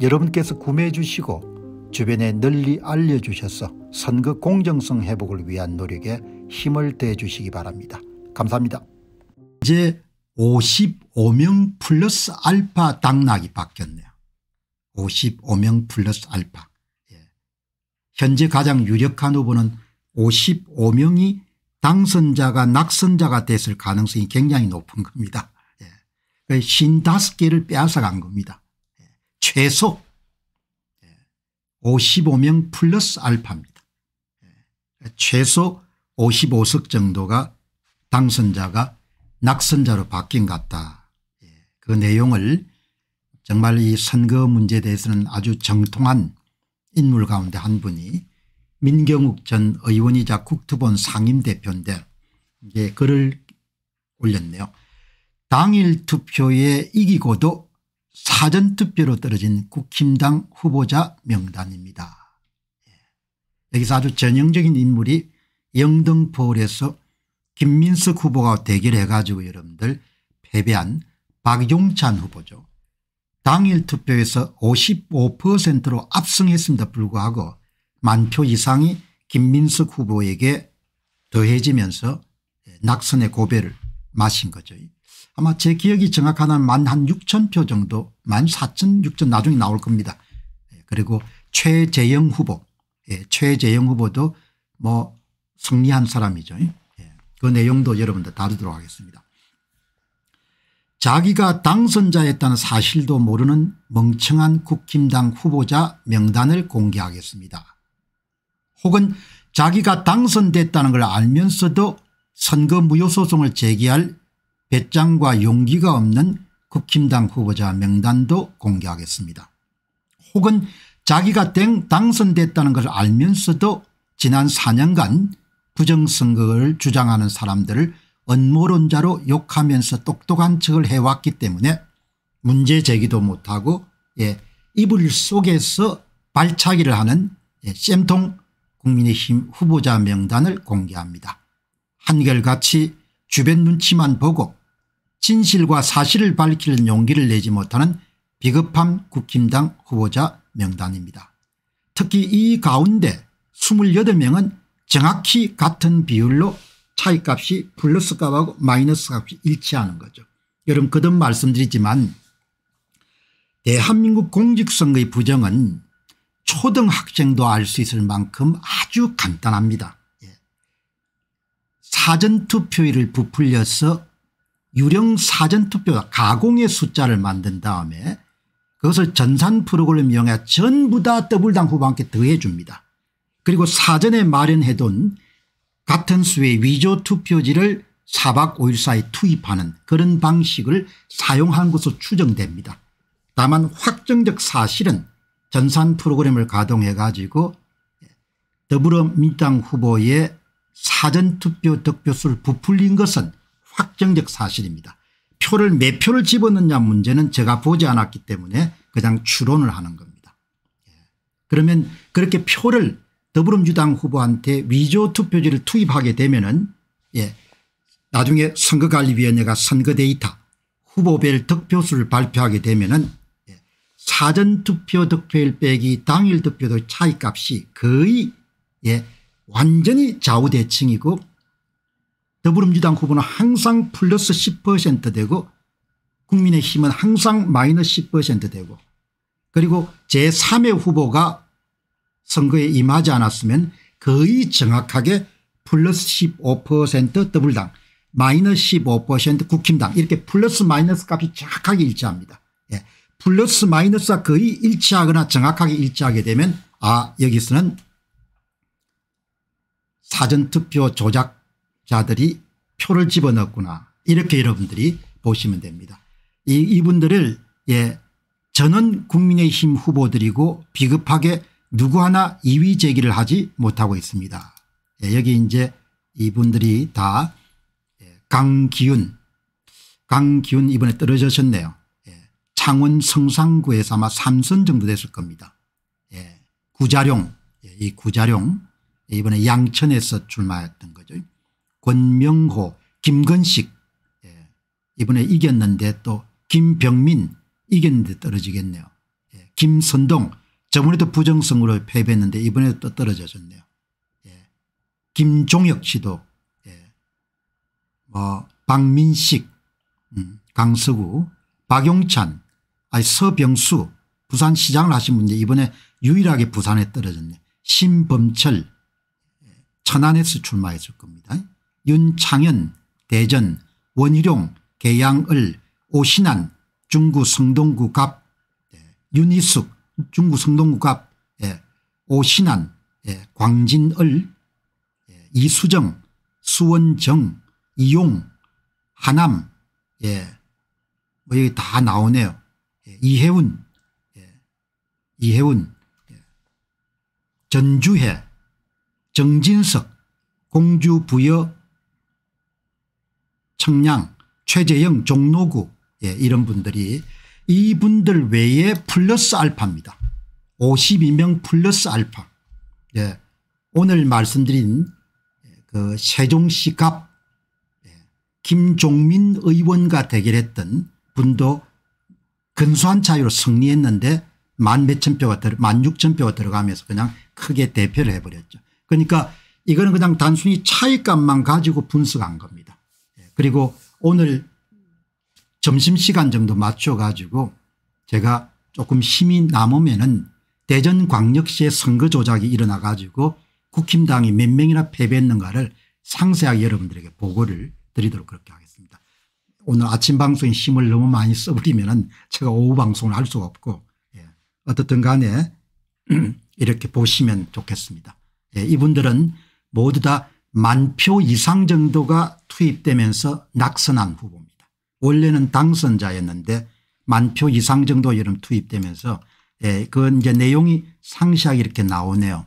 여러분께서 구매해 주시고 주변에 널리 알려주셔서 선거 공정성 회복을 위한 노력에 힘을 더해 주시기 바랍니다. 감사합니다. 이제 55명 플러스 알파 당락이 바뀌었네요. 55명 플러스 알파. 예. 현재 가장 유력한 후보는 55명이 당선자가 낙선자가 됐을 가능성이 굉장히 높은 겁니다. 예. 55개를 빼앗아간 겁니다. 최소 55명 플러스 알파입니다. 최소 55석 정도가 당선자가 낙선자로 바뀐 것 같다. 그 내용을 정말 이 선거 문제에 대해서는 아주 정통한 인물 가운데 한 분이 민경욱 전 의원이자 국토본 상임대표인데 이제 글을 올렸네요. 당일 투표에 이기고도 사전투표로 떨어진 국힘당 후보자 명단입니다. 예. 여기서 아주 전형적인 인물이 영등포울에서 김민석 후보가 대결해 가지고 여러분들 패배한 박용찬 후보죠. 당일 투표에서 55%로 압승했습니다 불구하고 만표 이상이 김민석 후보에게 더해지면서 낙선의 고배를 마신 거죠. 아마 제 기억이 정확하다면 만한 6천 표 정도 만 4천 6천 나중에 나올 겁니다. 예, 그리고 최재형 후보 예, 최재형 후보도 뭐 승리한 사람이죠. 예, 그 내용도 여러분들 다루도록 하겠습니다. 자기가 당선자였다는 사실도 모르는 멍청한 국힘당 후보자 명단을 공개하겠습니다. 혹은 자기가 당선됐다는 걸 알면서도 선거 무효소송을 제기할 배짱과 용기가 없는 국힘당 후보자 명단도 공개하겠습니다. 혹은 자기가 당선됐다는 것을 알면서도 지난 4년간 부정선거를 주장하는 사람들을 언모론자로 욕하면서 똑똑한 척을 해왔기 때문에 문제 제기도 못하고 예, 이불 속에서 발차기를 하는 예, 쌤통 국민의힘 후보자 명단을 공개합니다. 한결같이 주변 눈치만 보고 진실과 사실을 밝히는 용기를 내지 못하는 비겁한 국힘당 후보자 명단입니다. 특히 이 가운데 28명은 정확히 같은 비율로 차이값이 플러스 값하고 마이너스 값이 일치하는 거죠. 여러분 거듭 말씀드리지만 대한민국 공직선거의 부정은 초등학생도 알 수 있을 만큼 아주 간단합니다. 예. 사전투표일을 부풀려서 유령 사전투표 가공의 숫자를 만든 다음에 그것을 전산 프로그램 이용해 전부 다 더블당 후보한테 더해 줍니다. 그리고 사전에 마련해둔 같은 수의 위조 투표지를 4박 5일 사이 투입하는 그런 방식을 사용한 것으로 추정됩니다. 다만 확정적 사실은 전산 프로그램을 가동해 가지고 더불어민주당 후보의 사전투표 득표수를 부풀린 것은 확정적 사실입니다. 표를 몇 표를 집어넣냐 문제는 제가 보지 않았기 때문에 그냥 추론을 하는 겁니다. 예. 그러면 그렇게 표를 더불어민주당 후보한테 위조 투표지를 투입하게 되면은 예 나중에 선거관리위원회가 선거 데이터 후보별 득표수를 발표하게 되면은 예 사전투표 득표일 빼기 당일 득표도 차이값이 거의 예 완전히 좌우대칭이고 더불어민주당 후보는 항상 플러스 10% 되고 국민의힘은 항상 마이너스 10% 되고 그리고 제3의 후보가 선거에 임하지 않았으면 거의 정확하게 플러스 15% 더불당 마이너스 15% 국힘당 이렇게 플러스 마이너스 값이 정확하게 일치합니다. 예. 플러스 마이너스가 거의 일치하거나 정확하게 일치하게 되면 아 여기서는 사전투표 조작 자들이 표를 집어넣었구나 이렇게 여러분들이 보시면 됩니다. 이, 이분들을 예 저는 국민의힘 후보들이고 비급하게 누구 하나 이의 제기를 하지 못하고 있습니다. 예, 여기 이제 이분들이 다 예, 강기훈 강기훈 이번에 떨어지셨네요. 예, 창원 성산구에서 아마 3선 정도 됐을 겁니다. 예, 구자룡 예, 이 구자룡 이번에 양천에서 출마했던 거죠. 권명호 김건식 예, 이번에 이겼는데 또 김병민 이겼는데 떨어지겠네요. 예, 김선동 저번에도 부정선거로 패배했는데 이번에도 또 떨어졌네요. 예. 김종혁 씨도 예. 뭐 박민식 음, 강서구 박용찬 아니 서병수 부산시장을 하신 분이 이번에 유일하게 부산에 떨어졌네. 신범철 천안에서 출마했을 겁니다. 윤창현 대전 원희룡 계양을 오신환 중구 성동구 갑 예, 윤희숙 중구 성동구 갑 예, 오신환 예, 광진을 예, 이수정 수원정 이용 하남 예, 뭐 여기 다 나오네요. 예, 이혜훈 예, 이혜훈 예, 전주혜 정진석 공주부여 청량 최재영 종로구 예, 이런 분들이 이분들 외에 플러스 알파입니다. 52명 플러스 알파. 예, 오늘 말씀드린 그 세종시 갑 예, 김종민 의원과 대결했던 분도 근소한 차이로 승리했는데 만 몇천 표가 들어 만 육천 표가 들어가면서 그냥 크게 대표를 해버렸죠. 그러니까 이거는 그냥 단순히 차이값만 가지고 분석한 겁니다. 예, 그리고 오늘 점심시간 정도 맞춰 가지고 제가 조금 힘이 남으면은 대전광역시의 선거 조작이 일어나 가지고 국힘당이 몇 명이나 패배했는가를 상세하게 여러분들에게 보고를 드리도록 그렇게 하겠습니다. 오늘 아침 방송에 힘을 너무 많이 써버리면 제가 오후 방송을 할 수가 없고 예. 어떻든 간에 이렇게 보시면 좋겠습니다. 예. 이분들은 모두 다 만표 이상 정도가 투입되면서 낙선한 후보입니다. 원래는 당선자였는데 만표 이상 정도 여름 투입되면서 예, 그 이제 내용이 상시하게 이렇게 나오네요.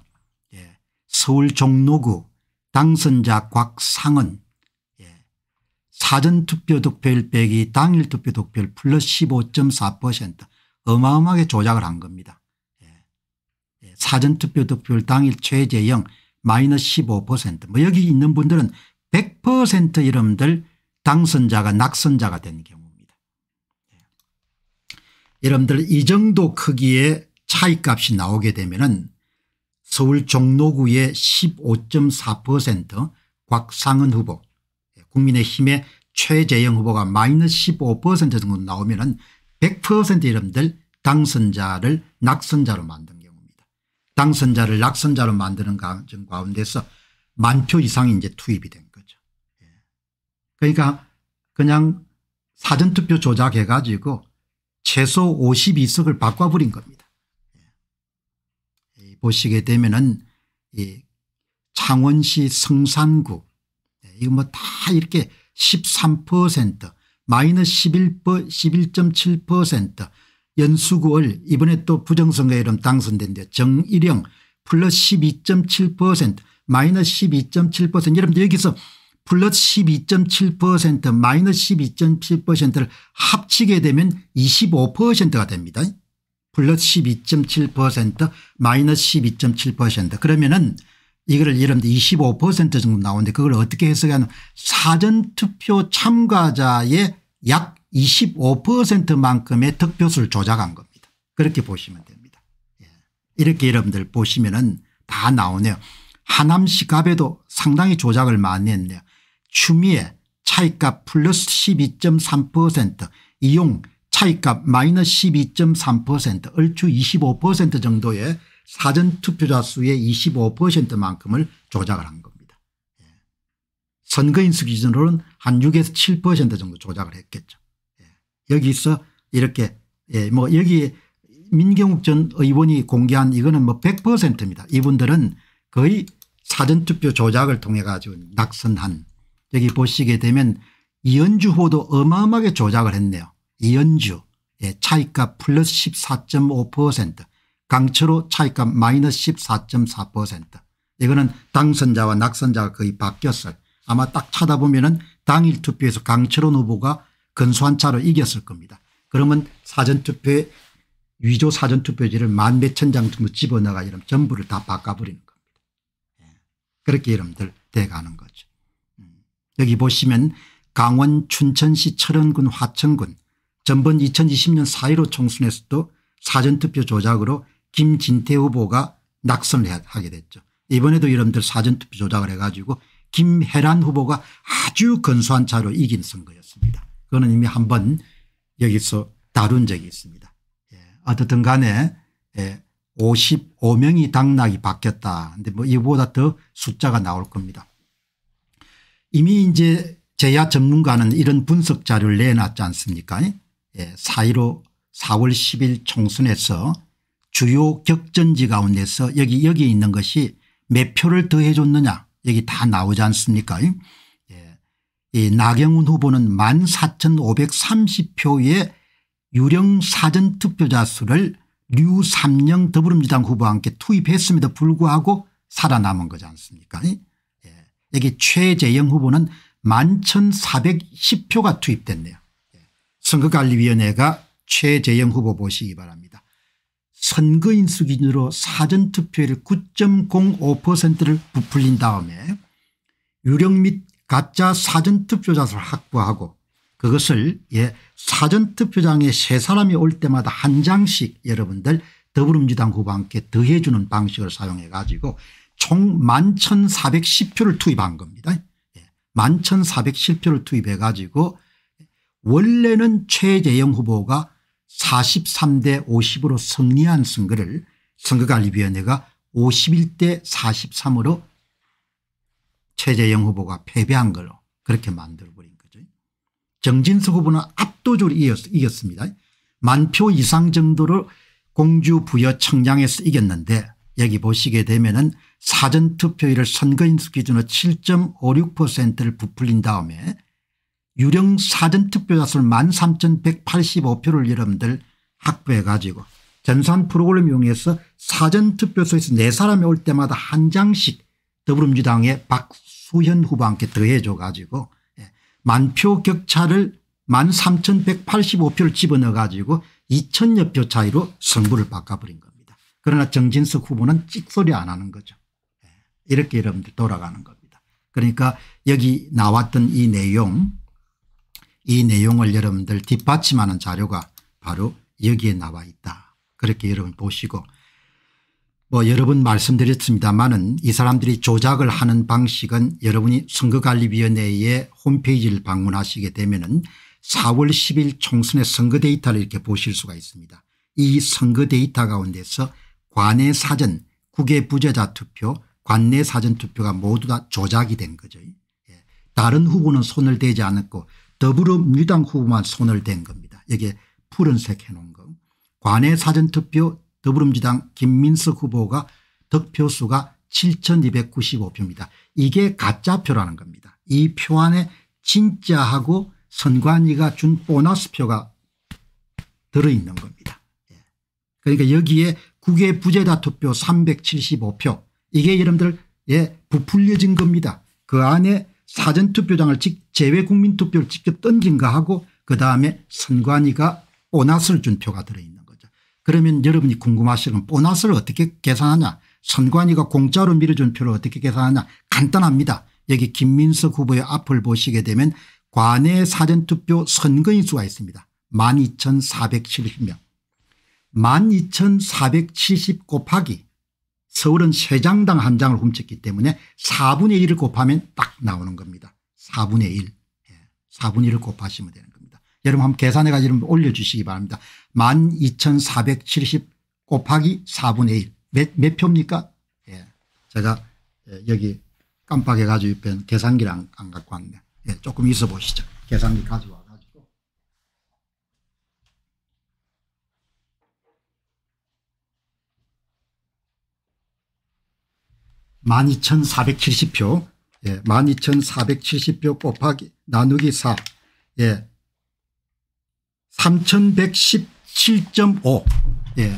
예, 서울 종로구 당선자 곽상은 예, 사전투표 득표율 빼기 당일 투표 득표율 플러스 15.4% 어마어마하게 조작을 한 겁니다. 예, 예, 사전투표 득표율 당일 최재영 마이너스 15%뭐 여기 있는 분들은 100% 여러분들 당선자가 낙선자가 된 경우입니다. 예. 여러분들 이 정도 크기의 차이값이 나오게 되면 서울 종로구의 15.4% 곽상은 후보 예, 국민의힘의 최재형 후보가 마이너스 15% 정도 나오면 100% 여러분들 당선자를 낙선자로 만든. 당선자를 낙선자로 만드는 가운데서 만 표 이상이 이제 투입이 된 거죠. 예. 그러니까 그냥 사전투표 조작해 가지고 최소 52석을 바꿔버린 겁니다. 예. 보시게 되면은 이 창원시 성산구 예, 이거 뭐 다 이렇게 13% 마이너스 11, 11.7% 연수구을 이번에 또 부정선거 이름 당선된데 정일영 플러스 12.7% 마이너스 12.7% 여러분들 여기서 플러스 12.7% 마이너스 12.7%를 합치게 되면 25%가 됩니다. 플러스 12.7% 마이너스 12.7% 그러면은 이거를 여러분들 25% 정도 나오는데 그걸 어떻게 해석하는 사전투표 참가자의 약 25%만큼의 득표수를 조작한 겁니다. 그렇게 보시면 됩니다. 예. 이렇게 여러분들 보시면은 다 나오네요. 하남시 갑에도 상당히 조작을 많이 했네요. 추미애 차이값 플러스 12.3% 이용 차이값 마이너스 12.3% 얼추 25% 정도의 사전투표자 수의 25%만큼을 조작을 한 겁니다. 예. 선거인수 기준으로는 한 6에서 7% 정도 조작을 했겠죠. 예. 여기서 이렇게 예, 뭐 여기 민경욱 전 의원이 공개한 이거는 뭐 100%입니다. 이분들은 거의 사전투표 조작을 통해 가지고 낙선한 여기 보시게 되면 이현주 후보도 어마어마하게 조작을 했네요. 이현주 예, 차이값 플러스 14.5% 강철호 차이값 마이너스 14.4% 이거는 당선자와 낙선자가 거의 바뀌었어요. 아마 딱 찾아보면 은 당일 투표에서 강철원 후보가 근소한 차로 이겼을 겁니다. 그러면 사전투표에 위조 사전투표지를 만 몇천 장 정도 집어넣어가 이런 전부를 다 바꿔버리는 겁니다. 예. 그렇게 여러분들 돼가는 거죠. 음. 여기 보시면 강원 춘천시 철원군 화천군 전번 2020년 4.15 총선에서도 사전투표 조작으로 김진태 후보가 낙선을 하게 됐죠. 이번에도 여러분들 사전투표 조작을 해가지고 김혜란 후보가 아주 근소한 차로 이긴 선거였습니다. 그거는 이미 한 번 여기서 다룬 적이 있습니다. 예. 어떻든 간에 예. 55명이 당락이 바뀌었다. 근데 뭐 이보다 더 숫자가 나올 겁니다. 이미 이제 제야 전문가는 이런 분석 자료를 내놨지 않습니까? 예. 4.15 4월 10일 총선에서 주요 격전지 가운데서 여기 여기 있는 것이 몇 표를 더해 줬느냐 여기 다 나오지 않습니까 예. 이 나경원 후보는 14,530표의 유령 사전 투표자 수를 류삼영 더불어민주당 후보와 함께 투입했음에도 불구하고 살아남은 거지 않습니까 예. 여기 최재형 후보는 11,410표가 투입됐네요. 예. 선거관리위원회가 최재형 후보 보시기 바랍니다. 선거인수 기준으로 사전투표율 9.05%를 부풀린 다음에 유령 및 가짜 사전투표자 수를 확보하고 그것을 예 사전투표장에 세 사람이 올 때마다 한 장씩 여러분들 더불어민주당 후보와 함께 더해 주는 방식을 사용해 가지고 총 11,410표를 투입한 겁니다. 예. 11,410표를 투입해 가지고 원래는 최재형 후보가 43대 50으로 승리한 선거를 선거관리위원회가 51대 43으로 최재형 후보가 패배한 걸로 그렇게 만들어버린 거죠. 정진석 후보는 압도적으로 이겼 습니다. 만표 이상 정도로 공주 부여 청량에서 이겼는데 여기 보시게 되면 사전투표율을 선거인수 기준으로 7.56%를 부풀린 다음에 유령 사전투표자 수를 13,185표를 여러분들 확보해 가지고 전산 프로그램 이용해서 사전투표소에서 네 사람이 올 때마다 한 장씩 더불어민주당의 박 수현 함께 더해줘 가지고 예, 만표 격차를 13,185표를 집어넣어 가지고 2천여 표 차이로 승부를 바꿔버린 겁니다. 그러나 정진석 후보는 찍소리 안 하는 거죠. 예, 이렇게 여러분들 돌아가는 겁니다. 그러니까 여기 나왔던 이 내용 이 내용을 여러분들 뒷받침하는 자료가 바로 여기에 나와 있다. 그렇게 여러분 보시고 뭐 여러 번 말씀드렸습니다마는 이 사람들이 조작을 하는 방식은 여러분이 선거관리위원회의 홈페이지를 방문하시게 되면 4월 10일 총선의 선거 데이터를 이렇게 보실 수가 있습니다. 이 선거 데이터 가운데서 관내 사전 국외 부재자 투표 관내 사전 투표가 모두 다 조작이 된 거죠. 예. 다른 후보는 손을 대지 않았고 더불어민주당 후보만 손을 댄 겁니다. 여기에 푸른색 해놓은 거. 관내 사전투표 더불어민주당 김민석 후보가 득표수가 7295표입니다. 이게 가짜표라는 겁니다. 이 표 안에 진짜하고 선관위가 준 보너스 표가 들어있는 겁니다. 예. 그러니까 여기에 국외 부재다 투표 375표 이게 여러분들 예 부풀려진 겁니다. 그 안에 사전투표장을 제외 국민투표를 직접 던진가 하고 그 다음에 선관위가 보너스를 준 표가 들어있는. 그러면 여러분이 궁금하시면 보너스를 어떻게 계산하냐 선관위가 공짜로 밀어준 표를 어떻게 계산하냐 간단합니다. 여기 김민석 후보의 앞을 보시게 되면 관내 사전투표 선거인 수가 있습니다. 12,470명 12,470 곱하기 서울은 세 장당 한 장을 훔쳤기 때문에 4분의 1을 곱하면 딱 나오는 겁니다. 4분의 1. 4분의 예, 1을 곱하시면 되는 겁니다. 여러분 한번 계산해 가지고 올려주시기 바랍니다. 12,470 곱하기 4분의 1. 몇, 몇 표입니까? 예. 제가 예, 여기 깜빡해 가지고 계산기를 안, 안 갖고 왔네. 예. 조금 있어 보시죠. 계산기 가져와. 12,470표 예, 12,470표 곱하기 나누기 4 예, 3117.5 예.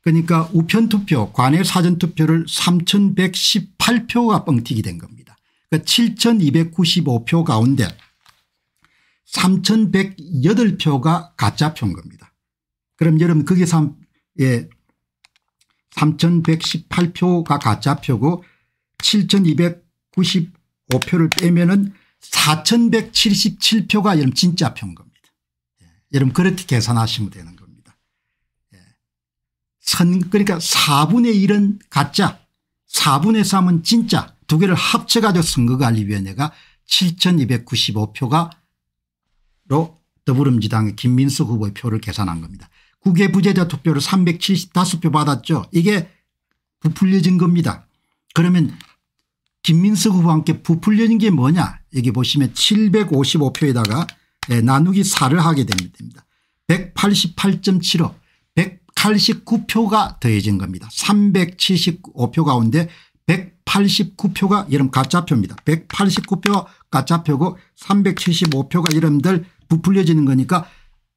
그러니까 우편 투표 관외 사전 투표를 3118표가 뻥튀기 된 겁니다. 그러니까 7295표 가운데 3108표가 가짜 표인 겁니다. 그럼 여러분 거기서 예, 3118표가 가짜 표고 7295표를 빼면은 4177표가 여러분 진짜 표인 겁니다. 예. 여러분 그렇게 계산하시면 되는. 선 그러니까 4분의 1은 가짜 4분의 3은 진짜 두 개를 합쳐가지고 선거관리위원회가 7295표가 로 더불어민주당의 김민수 후보의 표를 계산한 겁니다. 국외 부재자 투표를 375표 받았죠. 이게 부풀려진 겁니다. 그러면 김민석 후보와 함께 부풀려진 게 뭐냐 여기 보시면 755표에다가 네, 나누기 4를 하게 됩니다. 188.75 189표가 더해진 겁니다. 375표 가운데 189표가 여러분 가짜표입니다. 189표가 가짜표고 375표가 여러분들 부풀려지는 거니까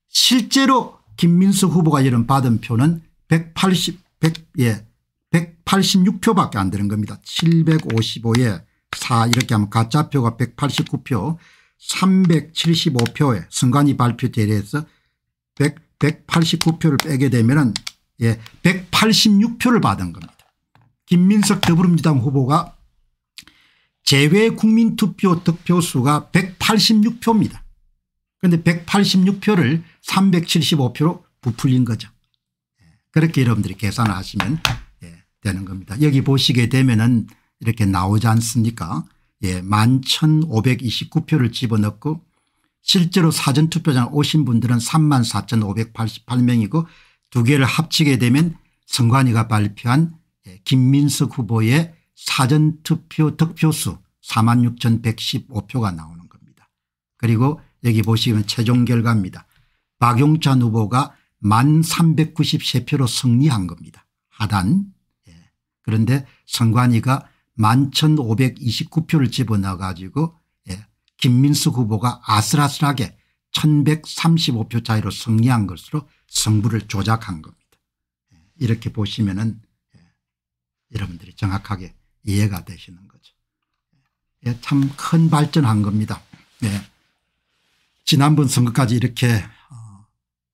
실제로 김민석 후보가 여러분 받은 표는 180, 100, 예, 186표밖에 안 되는 겁니다. 755에 4 이렇게 하면 가짜표가 189표 375표에 선관위 발표 대례에서 100, 189표를 빼게 되면 예, 186표를 받은 겁니다. 김민석 더불어민주당 후보가 제외 국민투표 득표수가 186표입니다. 그런데 186표를 375표로 부풀린 거죠. 예, 그렇게 여러분들이 계산을 하시면 예, 되는 겁니다. 여기 보시게 되면은 이렇게 나오지 않습니까 예, 11,529표를 집어넣고 실제로 사전투표장 오신 분들은 3만 4,588명이고 두 개를 합치게 되면 선관위가 발표한 예, 김민석 후보의 사전투표 득표수 4만 6,115표가 나오는 겁니다. 그리고 여기 보시면 최종 결과입니다. 박용찬 후보가 1393표로 승리한 겁니다. 하단. 예. 그런데 선관위가 11,529표를 집어넣어 가지고 예. 김민수 후보가 아슬아슬하게 1135표 차이로 승리한 것으로 승부를 조작한 겁니다. 예. 이렇게 보시면 예. 여러분들이 정확하게 이해가 되시는 거죠. 예. 참큰 발전한 겁니다. 예. 지난번 선거까지 이렇게 어,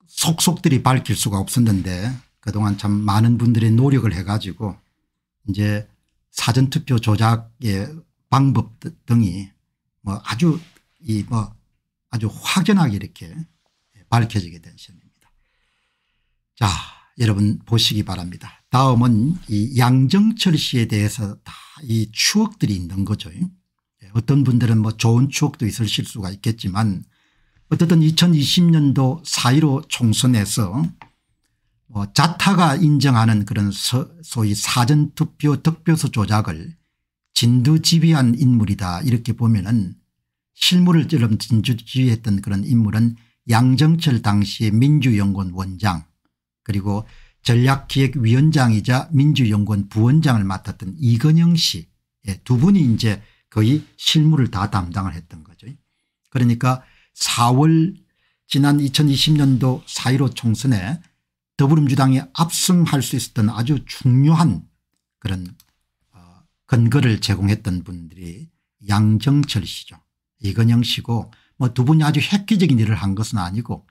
속속들이 밝힐 수가 없었는데 그동안 참 많은 분들이 노력을 해가지고 이제 사전투표 조작의 방법 등이 뭐 아주 이 뭐 아주 확연하게 이렇게 밝혀지게 된 시점입니다. 자 여러분 보시기 바랍니다. 다음은 이 양정철 씨에 대해서 다 이 추억들이 있는 거죠. 어떤 분들은 뭐 좋은 추억도 있으실 수가 있겠지만 어쨌든 2020년도 4.15 총선에서 뭐 자타가 인정하는 그런 서, 소위 사전투표 득표수 조작을 진두지휘한 인물이다 이렇게 보면은 실무를 좀 진두지휘했던 그런 인물은 양정철 당시의 민주연구원 원장 그리고 전략기획위원장이자 민주연구원 부원장을 맡았던 이건영 씨두 예, 분이 이제 거의 실무를 다 담당을 했던 거죠. 그러니까 4월 지난 2020년도 4.15 총선에 더불어민주당이 압승할 수 있었던 아주 중요한 그런 어, 근거를 제공했던 분들이 양정철 씨죠. 이건영 씨고 뭐 두 분이 아주 획기적인 일을 한 것은 아니고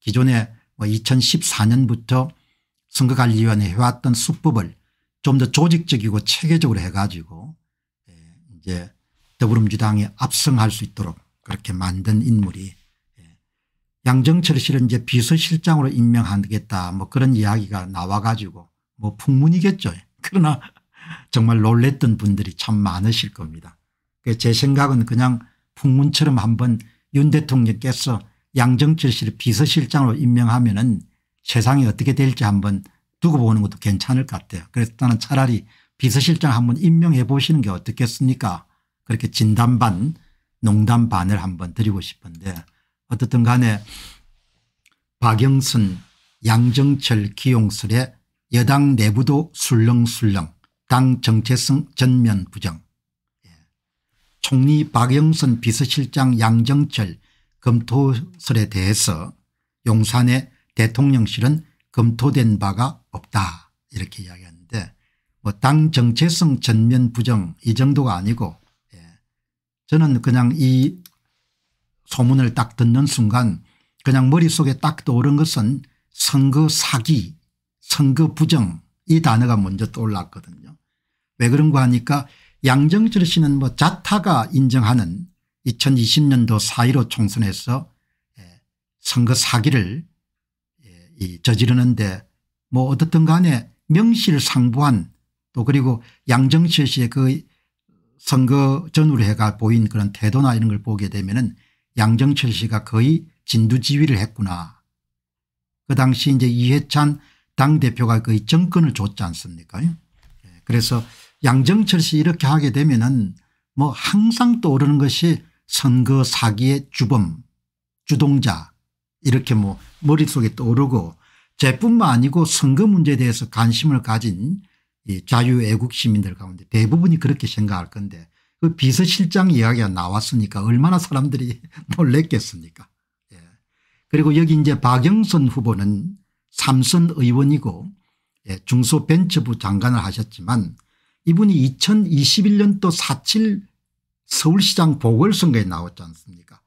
기존에 뭐 2014년부터 선거관리위원회 해왔던 수법을 좀 더 조직적이고 체계적으로 해가지고 예, 이제 더불어민주당이 압승할 수 있도록 그렇게 만든 인물이 예. 양정철 씨를 이제 비서실장으로 임명하겠다 뭐 그런 이야기가 나와 가지고 뭐 풍문이겠죠. 그러나 정말 놀랬던 분들이 참 많으실 겁니다. 제 생각은 그냥 풍문처럼 한번 윤 대통령께서 양정철 씨를 비서실장으로 임명하면 은 세상이 어떻게 될지 한번 두고 보는 것도 괜찮을 것 같아요. 그래서 나는 차라리 비서실장 한번 임명해 보시는 게 어떻겠습니까 그렇게 진단 반 농담 반을 한번 드리고 싶은데 어떻든 간에 박영선 양정철 기용설의 여당 내부도 술렁술렁 당 정체성 전면 부정 예. 총리 박영선 비서실장 양정철 검토설에 대해서 용산의 대통령실은 검토된 바가 없다 이렇게 이야기하는데 뭐 당 정체성 전면 부정 이 정도가 아니고 예. 저는 그냥 이 소문을 딱 듣는 순간 그냥 머릿속에 딱 떠오른 것은 선거 사기 선거 부정 이 단어가 먼저 떠올랐거든요. 왜 그런가 하니까 양정철 씨는 뭐 자타가 인정하는 2020년도 4.15 총선에서 예, 선거 사기를 예, 저지르는데 뭐 어떻든 간에 명실상부한 또 그리고 양정철 씨의 그 선거 전후로 해가 보인 그런 태도나 이런 걸 보게 되면은 양정철 씨가 거의 진두지휘를 했구나. 그 당시 이제 이해찬 당대표가 거의 정권을 줬지 않습니까 예. 그래서 양정철 씨 이렇게 하게 되면은 뭐 항상 떠오르는 것이 선거 사기의 주범 주동자 이렇게 뭐 머릿속에 떠오르고 제뿐만 아니고 선거 문제에 대해서 관심을 가진 이 자유애국 시민들 가운데 대부분이 그렇게 생각할 건데 그 비서실장 이야기가 나왔으니까 얼마나 사람들이 놀랬겠습니까 예. 그리고 여기 이제 박영선 후보는 삼선 의원이고 예, 중소벤처부 장관을 하셨지만 이분이 2021년도 4.7 서울시장 보궐선거에 나왔지 않습니까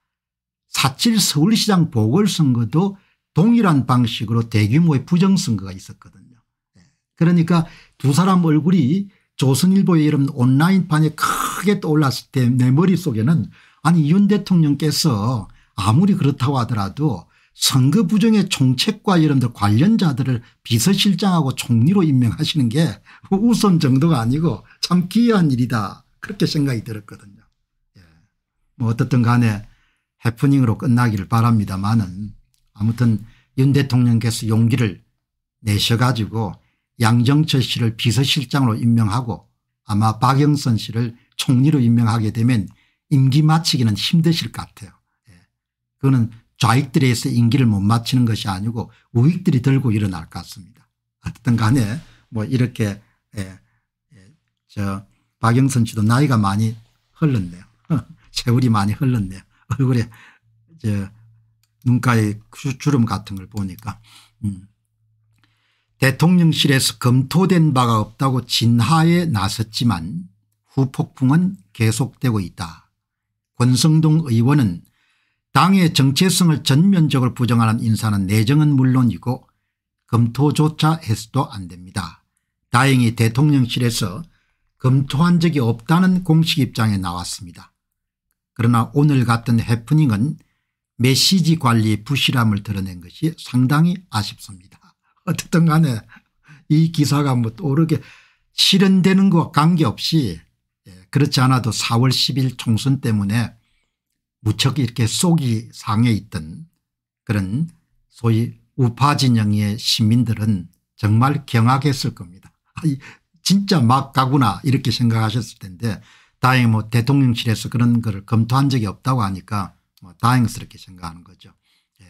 4.7 서울시장 보궐선거도 동일한 방식으로 대규모의 부정선거가 있었거든요. 예. 그러니까 두 사람 얼굴이 조선일보의 이런 온라인판에 크게 떠올랐을 때 내 머릿속에는 아니 윤 대통령께서 아무리 그렇다고 하더라도 선거 부정의 총책과 여러분들 관련자들을 비서실장하고 총리로 임명하시는 게 우선 정도가 아니고 참 기이한 일이다 그렇게 생각이 들었거든요. 예. 뭐 어떻든 간에 해프닝으로 끝나기를 바랍니다마는 아무튼 윤 대통령께서 용기를 내셔가지고 양정철 씨를 비서실장으로 임명하고 아마 박영선 씨를 총리로 임명하게 되면 임기 마치기는 힘드실 것 같아요. 예. 그거는 좌익들에 의해서 임기를 못 마치는 것이 아니고 우익들이 들고 일어날 것 같습니다. 어쨌든 간에 뭐 이렇게 예, 예, 저 박영선 씨도 나이가 많이 흘렀네요. 세월이 많이 흘렀네요. 얼굴에 저 눈가에 주름 같은 걸 보니까 음. 대통령실에서 검토된 바가 없다고 진하에 나섰지만 후폭풍은 계속되고 있다. 권성동 의원은 당의 정체성을 전면적으로 부정하는 인사는 내정은 물론이고 검토조차 해서도 안 됩니다. 다행히 대통령실에서 검토한 적이 없다는 공식 입장에 나왔습니다. 그러나 오늘 같은 해프닝은 메시지 관리 부실함을 드러낸 것이 상당히 아쉽습니다. 어쨌든 간에 이 기사가 뭐 오르게 실현되는 것과 관계없이 예, 그렇지 않아도 4월 10일 총선 때문에 무척 이렇게 속이 상해 있던 그런 소위 우파 진영의 시민들은 정말 경악했을 겁니다. 진짜 막 가구나 이렇게 생각하셨을 텐데 다행히 뭐 대통령실에서 그런 걸 검토한 적이 없다고 하니까 뭐 다행스럽게 생각하는 거죠. 예.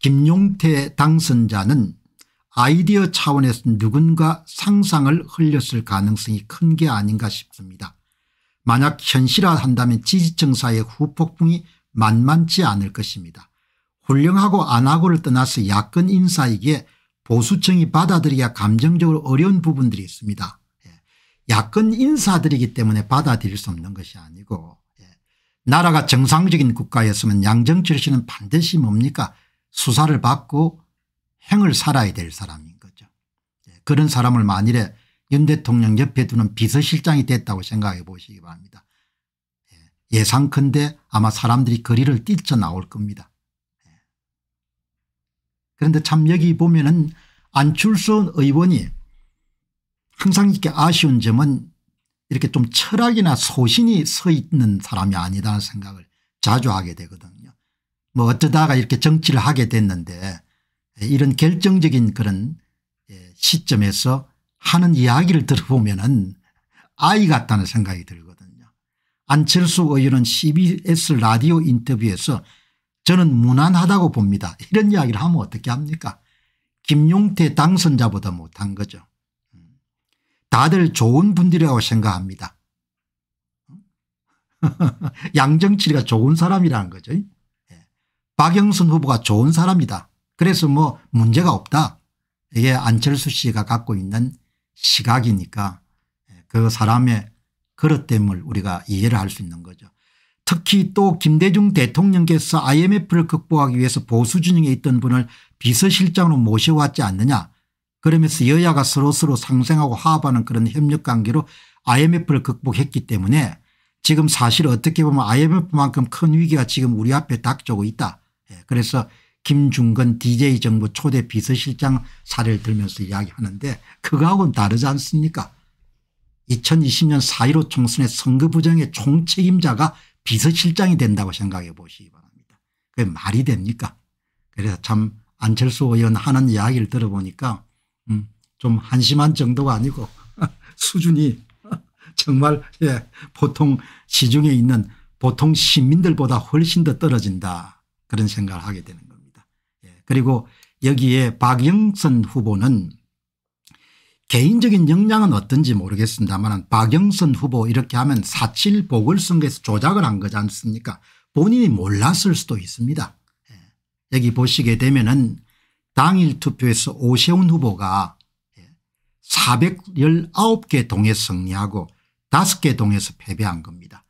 김용태 당선자는 아이디어 차원에서 누군가 상상을 흘렸을 가능성이 큰 게 아닌가 싶습니다. 만약 현실화한다면 지지층 사이의 후폭풍이 만만치 않을 것입니다. 훌륭하고 안 하고를 떠나서 야권 인사이기에 보수층이 받아들이기가 감정적으로 어려운 부분들이 있습니다. 예. 야권 인사들이기 때문에 받아들일 수 없는 것이 아니고 예. 나라가 정상적인 국가였으면 양정철 씨는 반드시 뭡니까 수사를 받고 행을 살아야 될 사람인 거죠. 예. 그런 사람을 만일에 윤 대통령 옆에 두는 비서실장이 됐다고 생각해 보시기 바랍니다. 예. 예상컨대 아마 사람들이 거리를 뛰쳐나올 겁니다. 예. 그런데 참 여기 보면 은 안출선 의원이 항상 이렇게 아쉬운 점은 이렇게 좀 철학이나 소신이 서 있는 사람이 아니다는 생각을 자주 하게 되거든요. 뭐 어쩌다가 이렇게 정치를 하게 됐는데 이런 결정적인 그런 시점에서 하는 이야기를 들어보면 아이 같다는 생각이 들거든요. 안철수 의원은 CBS 라디오 인터뷰에서 저는 무난하다고 봅니다. 이런 이야기를 하면 어떻게 합니까 김용태 당선자보다 못한 거죠. 다들 좋은 분들이라고 생각합니다. 양정칠이가 좋은 사람이라는 거죠. 예. 박영선 후보가 좋은 사람이다. 그래서 뭐 문제가 없다. 이게 안철수 씨가 갖고 있는 시각이니까 그 사람의 그릇됨을 우리가 이해를 할 수 있는 거죠. 특히 또 김대중 대통령께서 IMF를 극복하기 위해서 보수진영에 있던 분을 비서실장으로 모셔왔지 않느냐 그러면서 여야가 서로서로 상생하고 화합하는 그런 협력관계로 IMF를 극복했기 때문에 지금 사실 어떻게 보면 IMF만큼 큰 위기가 지금 우리 앞에 닥쳐오고 있다. 예, 그래서 김중건 DJ 정부 초대 비서실장 사례를 들면서 이야기하는데 그거하고는 다르지 않습니까 2020년 4.15 총선의 선거 부정의 총책임자가 비서실장이 된다고 생각해 보시기 바랍니다. 그게 말이 됩니까 그래서 참 안철수 의원 하는 이야기를 들어보니까 음, 좀 한심한 정도가 아니고 수준이 정말 예, 보통 시중에 있는 보통 시민들보다 훨씬 더 떨어진다 그런 생각을 하게 되는. 예, 그리고 여기에 박영선 후보는 개인적인 역량은 어떤지 모르겠습니다만 박영선 후보 이렇게 하면 4.7 보궐선거에서 조작을 한 거지 않습니까 본인이 몰랐을 수도 있습니다. 예, 여기 보시게 되면 은 당일 투표에서 오세훈 후보가 419개 동에 승리하고 5개 동에서 패배한 겁니다.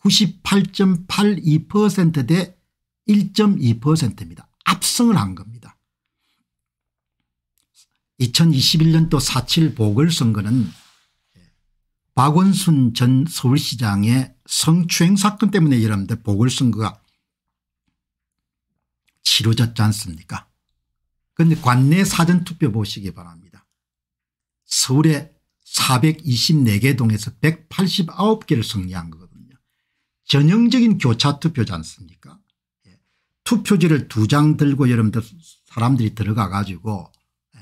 98.82%대 1.2%입니다. 압승을 한 겁니다. 2021년도 4.7 보궐선거는 박원순 전 서울시장의 성추행 사건 때문에 여러분들 보궐선거가 치러졌지 않습니까 그런데 관내 사전투표 보시기 바랍니다. 서울에 424개 동에서 189개를 승리한 거거든요. 전형적인 교차투표지 않습니까 예. 투표지를 두 장 들고 여러분들 사람들이 들어가 가지고 예.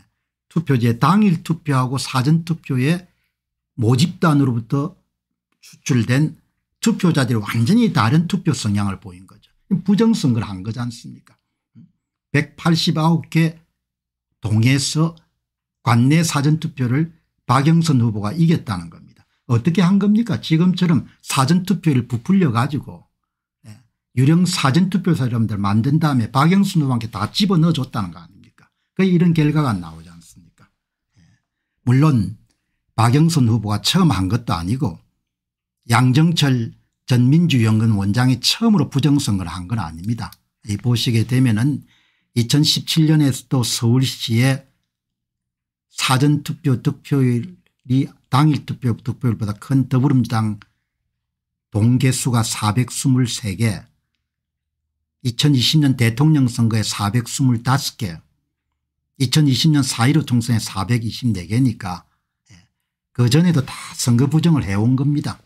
투표지에 당일 투표하고 사전 투표에 모집단으로부터 추출된 투표자들이 완전히 다른 투표 성향을 보인 거죠. 부정선거를 한 거지 않습니까 189개 동에서 관내 사전투표를 박영선 후보가 이겼다는 겁니다. 어떻게 한 겁니까 지금처럼 사전투표를 부풀려 가지고 예, 유령 사전투표 사람들 만든 다음에 박영선 후보한테 다 집어넣어 줬다는 거 아닙니까 그 이런 결과가 나오지 않습니까 예. 물론 박영선 후보가 처음 한 것도 아니고 양정철 전 민주연구원 원장이 처음으로 부정선거를 한 건 아닙니다. 보시게 되면 은 2017년에서도 서울시의 사전투표 득표율이 당일 투표 득표율보다 큰 더불어민주당 동계수가 423개 2020년 대통령 선거에 425개 2020년 4.15 총선에 424개니까 그전에도 다 선거 부정을 해온 겁니다.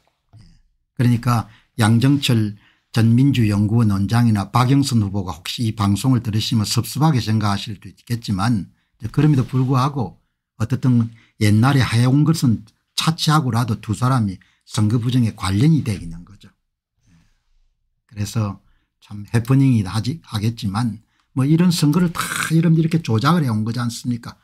그러니까 양정철 전민주연구원 원장이나 박영선 후보가 혹시 이 방송을 들으시면 섭섭하게 생각하실 수도 있겠지만 그럼에도 불구하고 어떻든 옛날에 해온 것은 차치하고라도 두 사람이 선거 부정에 관련이 되어 있는 거죠. 그래서 참 해프닝이 하겠지만 뭐 이런 선거를 다 이런 이렇게 조작을 해온 거지 않습니까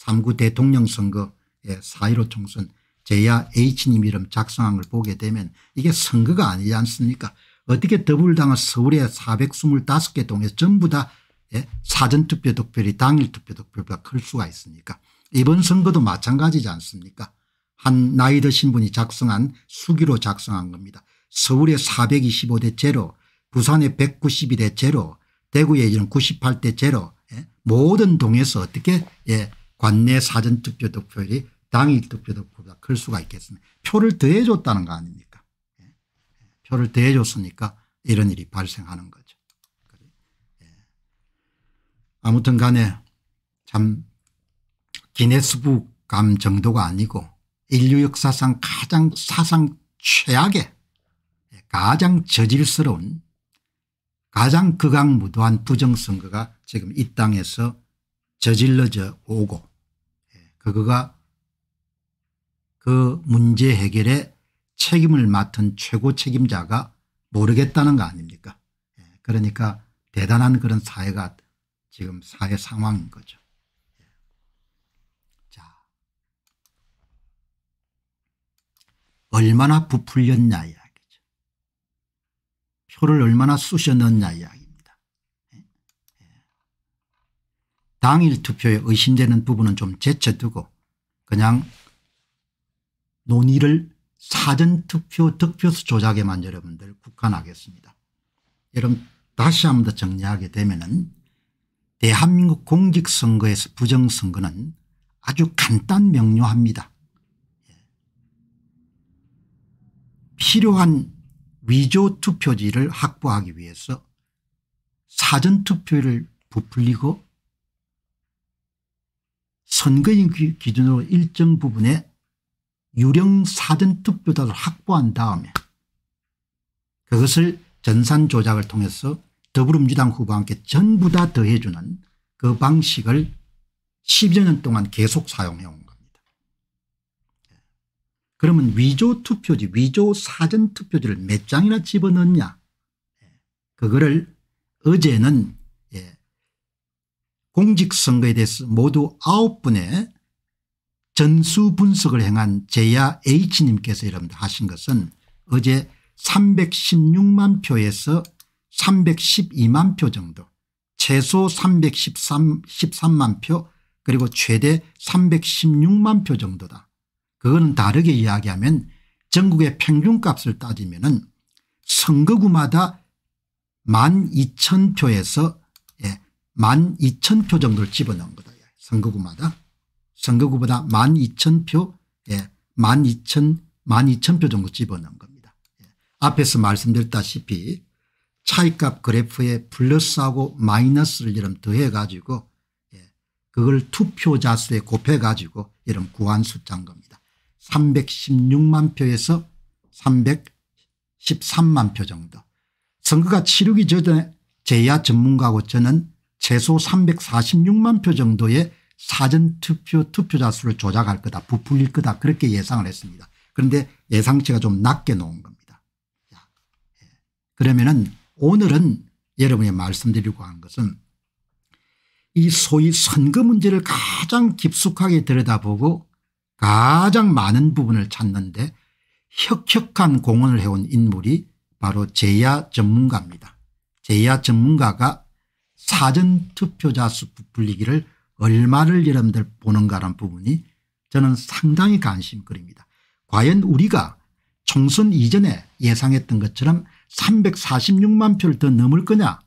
3구 대통령 선거에 4.15 총선 제야 H님 이름 작성한 걸 보게 되면 이게 선거가 아니지 않습니까 어떻게 더불당은 서울에 425개 동에 전부 다 예? 사전투표 득표율이 당일 투표 득표율보다 클 수가 있습니까 이번 선거도 마찬가지지 않습니까 한 나이 드신 분이 작성한 수기로 작성한 겁니다. 서울에 425대 제로 부산에 192대 제로 대구에 이런 98대 제로 예? 모든 동에서 어떻게 예, 관내 사전투표 득표율이 당일 투표 득표보다 클 수가 있겠습니까 표를 더해 줬다는 거 아닙니까 표를 대해줬으니까 이런 일이 발생하는 거죠. 예. 아무튼 간에 참 기네스북 감 정도가 아니고 인류 역사상 가장 사상 최악의 가장 저질스러운 가장 극악무도한 부정선거가 지금 이 땅에서 저질러져 오고 예. 그거가 그 문제 해결에 책임을 맡은 최고 책임자가 모르겠다는 거 아닙니까 예, 그러니까 대단한 그런 사회가 지금 사회 상황인 거죠. 예. 자, 얼마나 부풀렸냐 이야기죠. 표를 얼마나 쑤셔 넣냐 이야기입니다. 예. 당일 투표에 의심되는 부분은 좀 제쳐두고 그냥 논의를 사전투표 득표수 조작에만 여러분들 국한하겠습니다. 여러분 다시 한 번 더 정리하게 되면 은 대한민국 공직선거에서 부정선거는 아주 간단 명료합니다. 필요한 위조 투표지를 확보하기 위해서 사전투표를 부풀리고 선거인 기준으로 일정 부분의 유령 사전투표자를 확보한 다음에 그것을 전산 조작을 통해서 더불어민주당 후보와 함께 전부 다 더해주는 그 방식을 10여 년 동안 계속 사용해 온 겁니다. 그러면 위조 투표지 위조 사전 투표지를 몇 장이나 집어넣냐 그거를 어제는 예 공직선거에 대해서 모두 9분의 전수 분석을 행한 제야 H님께서 여러분들 하신 것은 어제 316만 표에서 312만 표 정도 최소 313 13만 표 그리고 최대 316만 표 정도다. 그거는 다르게 이야기하면 전국의 평균값을 따지면 은 선거구마다 12,000표에서 예, 12,000표 정도를 집어넣은 거다. 선거구마다. 선거구보다 12,000표 예, 12,000 12,000표 정도 집어넣은 겁니다. 예. 앞에서 말씀드렸다시피 차이값 그래프에 플러스하고 마이너스를 이름 더해 가지고 예, 그걸 투표자 수에 곱해 가지고 이름 구한 숫자인 겁니다. 316만 표에서 313만 표 정도. 선거가 치르기 전에 제야 전문가고 저는 최소 346만 표 정도의 사전투표 투표자 수를 조작할 거다 부풀릴 거다 그렇게 예상을 했습니다. 그런데 예상치가 좀 낮게 놓은 겁니다. 예. 그러면 오늘은 여러분이 말씀드리고 하는 것은 이 소위 선거 문제를 가장 깊숙하게 들여다보고 가장 많은 부분을 찾는데 혁혁한 공헌을 해온 인물이 바로 제야 전문가입니다. 제야 전문가가 사전투표자 수 부풀리기를 얼마를 여러분들 보는가라는 부분이 저는 상당히 관심거리입니다. 과연 우리가 총선 이전에 예상했던 것처럼 346만 표를 더 넘을 거냐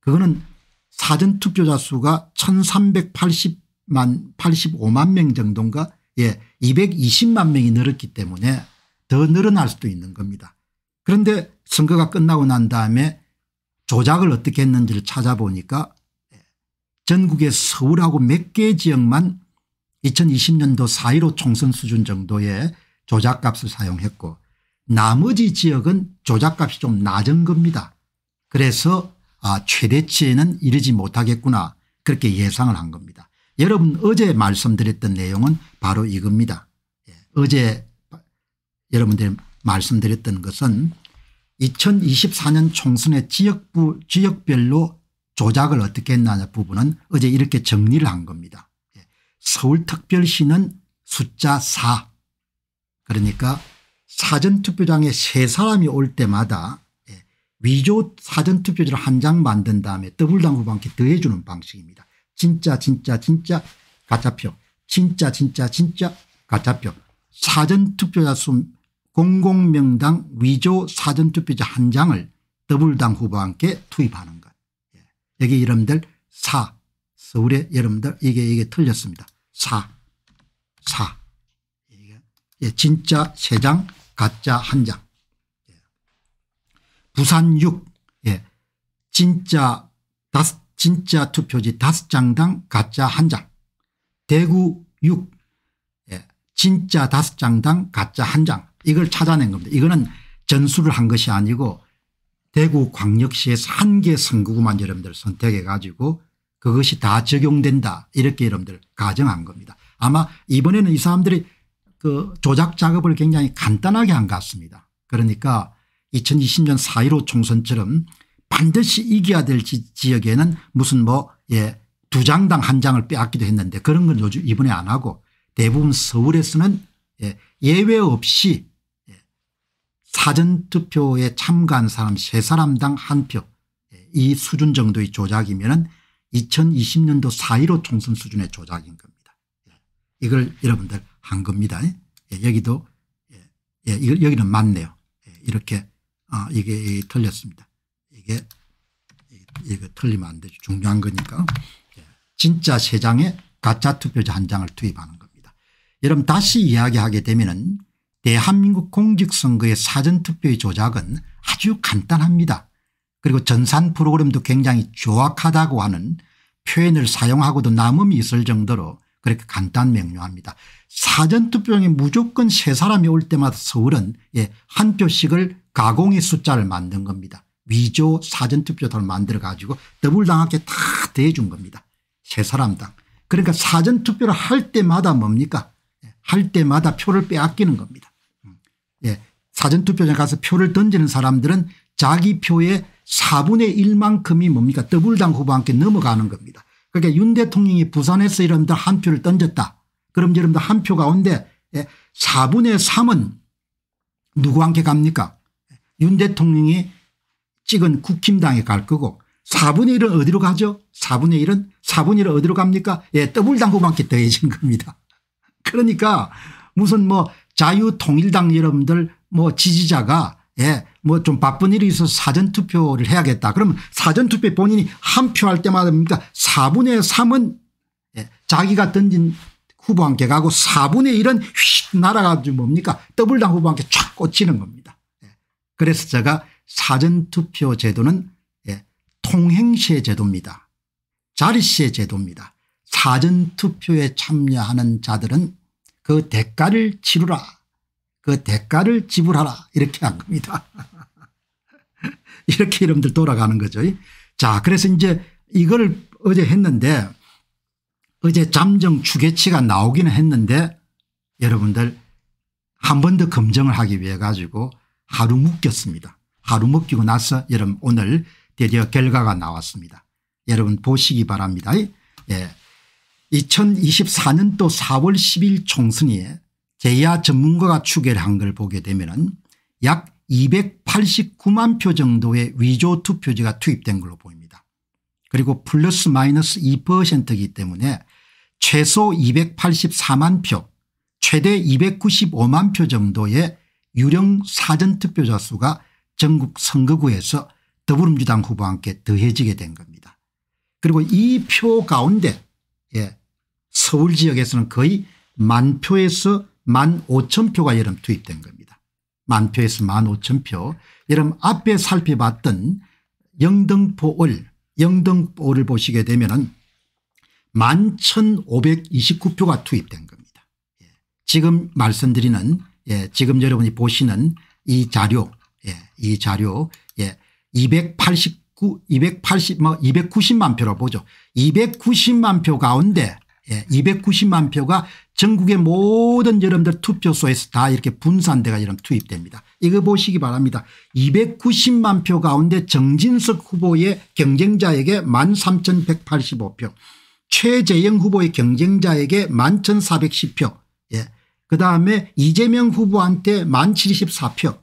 그거는 사전투표자 수가 1380 만 85만 명 정도인가 예 220만 명이 늘었기 때문에 더 늘어날 수도 있는 겁니다. 그런데 선거가 끝나고 난 다음에 조작을 어떻게 했는지를 찾아보니까 전국의 서울하고 몇 개 지역만 2020년도 4.15 총선 수준 정도의 조작값을 사용했고 나머지 지역은 조작값이 좀 낮은 겁니다. 그래서 아 최대치에는 이르지 못하겠구나 그렇게 예상을 한 겁니다. 여러분 어제 말씀드렸던 내용은 바로 이겁니다. 예, 어제 여러분들 말씀드렸던 것은 2024년 총선의 지역부 지역별로 조작을 어떻게 했느냐 부분은 어제 이렇게 정리를 한 겁니다. 예, 서울특별시는 숫자 4 그러니까 사전투표장에 세 사람이 올 때마다 예, 위조 사전투표지를 한 장 만든 다음에 더블당 후보한테 더해주는 방식입니다. 진짜 진짜 진짜 가짜표 진짜 진짜 진짜 가짜표 사전투표자 수 공공명당 위조 사전투표지 한 장을 더블당 후보와 함께 투입하는 것. 예. 여기 여러분들 사 서울에 여러분들 이게 이게 틀렸습니다. 사 사. 예, 진짜 세장 가짜 한 장. 예. 부산 6 예. 진짜 다섯 진짜 투표지 다섯 장당 가짜 한 장. 대구 6 예. 진짜 다섯 장당 가짜 한 장. 이걸 찾아낸 겁니다. 이거는 전수를 한 것이 아니고 대구 광역시에서 한 개 선거구만 여러분들 선택해 가지고 그것이 다 적용된다 이렇게 여러분들 가정한 겁니다. 아마 이번에는 이 사람들이 그 조작 작업을 굉장히 간단하게 한 것 같습니다. 그러니까 2020년 4.15 총선처럼 반드시 이겨야 될 지, 역에는 무슨 뭐 예, 두 장당 한 장을 빼앗기도 했는데 그런 건 요즘 이번에 안 하고 대부분 서울에서는 예, 예외 없이 사전투표에 참가한 사람 세 사람당 한 표 이 수준 정도의 조작이면 2020년도 4.15 총선 수준의 조작인 겁니다. 예. 이걸 여러분들 한 겁니다. 예. 여기도 예. 예. 이거 여기는 맞네요. 예. 이렇게 아 이게 틀렸습니다. 이게 이거 틀리면 안 되죠. 중요한 거니까. 예. 진짜 세 장에 가짜 투표자 한 장을 투입하는 겁니다. 여러분 다시 이야기하게 되면 대한민국 공직선거의 사전투표의 조작은 아주 간단합니다. 그리고 전산 프로그램도 굉장히 조악하다고 하는 표현을 사용하고도 남음이 있을 정도로 그렇게 간단 명료합니다. 사전투표용에 무조건 세 사람이 올 때마다 서울은 예, 한 표씩을 가공의 숫자를 만든 겁니다. 위조 사전투표를 만들어 가지고 더불당하게 다 대준 겁니다. 세 사람당. 그러니까 사전투표를 할 때마다 뭡니까 예, 할 때마다 표를 빼앗기는 겁니다. 음. 예, 사전투표장에 가서 표를 던지는 사람들은 자기 표의 4분의 1만큼이 뭡니까 더불당 함께 넘어가는 겁니다. 그러니까 윤 대통령이 부산에서 여러분들 한 표를 던졌다. 그럼 여러분들 한 표 가운데 4분의 예, 3은 누구와 함께 갑니까 윤 대통령이 찍은 국힘당에 갈 거고 4분의 1은 어디로 가죠 4분의 1은 4분의 1은 어디로 갑니까 예, 후보와 함께 더해진 겁니다. 그러니까 무슨 뭐 자유통일당 여러분들 뭐 지지자가 예, 뭐 좀 바쁜 일이 있어서 사전투표를 해야겠다. 그러면 사전투표 본인이 한 표 할 때마다 뭡니까 4분의 3은 예, 자기가 던진 후보 함께 가고 4분의 1은 휙 날아가지고 뭡니까 더블당 후보 함께 쫙 꽂히는 겁니다. 예. 그래서 제가 사전투표 제도는 예, 통행시의 제도입니다. 자리시의 제도입니다. 사전투표에 참여하는 자들은 그 대가를 치르라 그 대가를 지불하라 이렇게 한 겁니다. 이렇게 여러분들 돌아가는 거죠. 자 그래서 이제 이걸 어제 했는데 어제 잠정 추계치가 나오기는 했는데 여러분들 한 번 더 검증을 하기 위해 가지고 하루 묶였습니다. 하루 묶이고 나서 여러분 오늘 드디어 결과가 나왔습니다. 여러분 보시기 바랍니다. 예. 2024년도 4월 10일 총선에 제야 전문가가 추계한 를 보게 되면 약 289만 표 정도의 위조 투표지가 투입된 걸로 보입니다. 그리고 플러스 마이너스 2%이기 때문에 최소 284만 표 최대 295만 표 정도의 유령 사전투표자 수가 전국 선거구에서 더불어민주당 후보와 함께 더해지게 된 겁니다. 그리고 이 표 가운데 예, 서울 지역에서는 거의 만 표에서 만 5천 표가 여름 투입된 겁니다. 만 표에서 만 5천 표. 여러분 앞에 살펴봤던 영등포을 영등포를 보시게 되면 만 1529표가 투입된 겁니다. 예. 지금 말씀드리는 예. 지금 여러분이 보시는 이 자료 예. 이 자료 예. 289 280 뭐 290만 표로 보죠. 290만 표 가운데 예, 290만 표가 전국의 모든 여러분들 투표소에서 다 이렇게 분산돼가 이런 투입됩니다. 이거 보시기 바랍니다. 290만 표 가운데 정진석 후보의 경쟁자에게 13,185표 최재형 후보의 경쟁자에게 11,410표 예. 그다음에 이재명 후보한테 1,074표 예.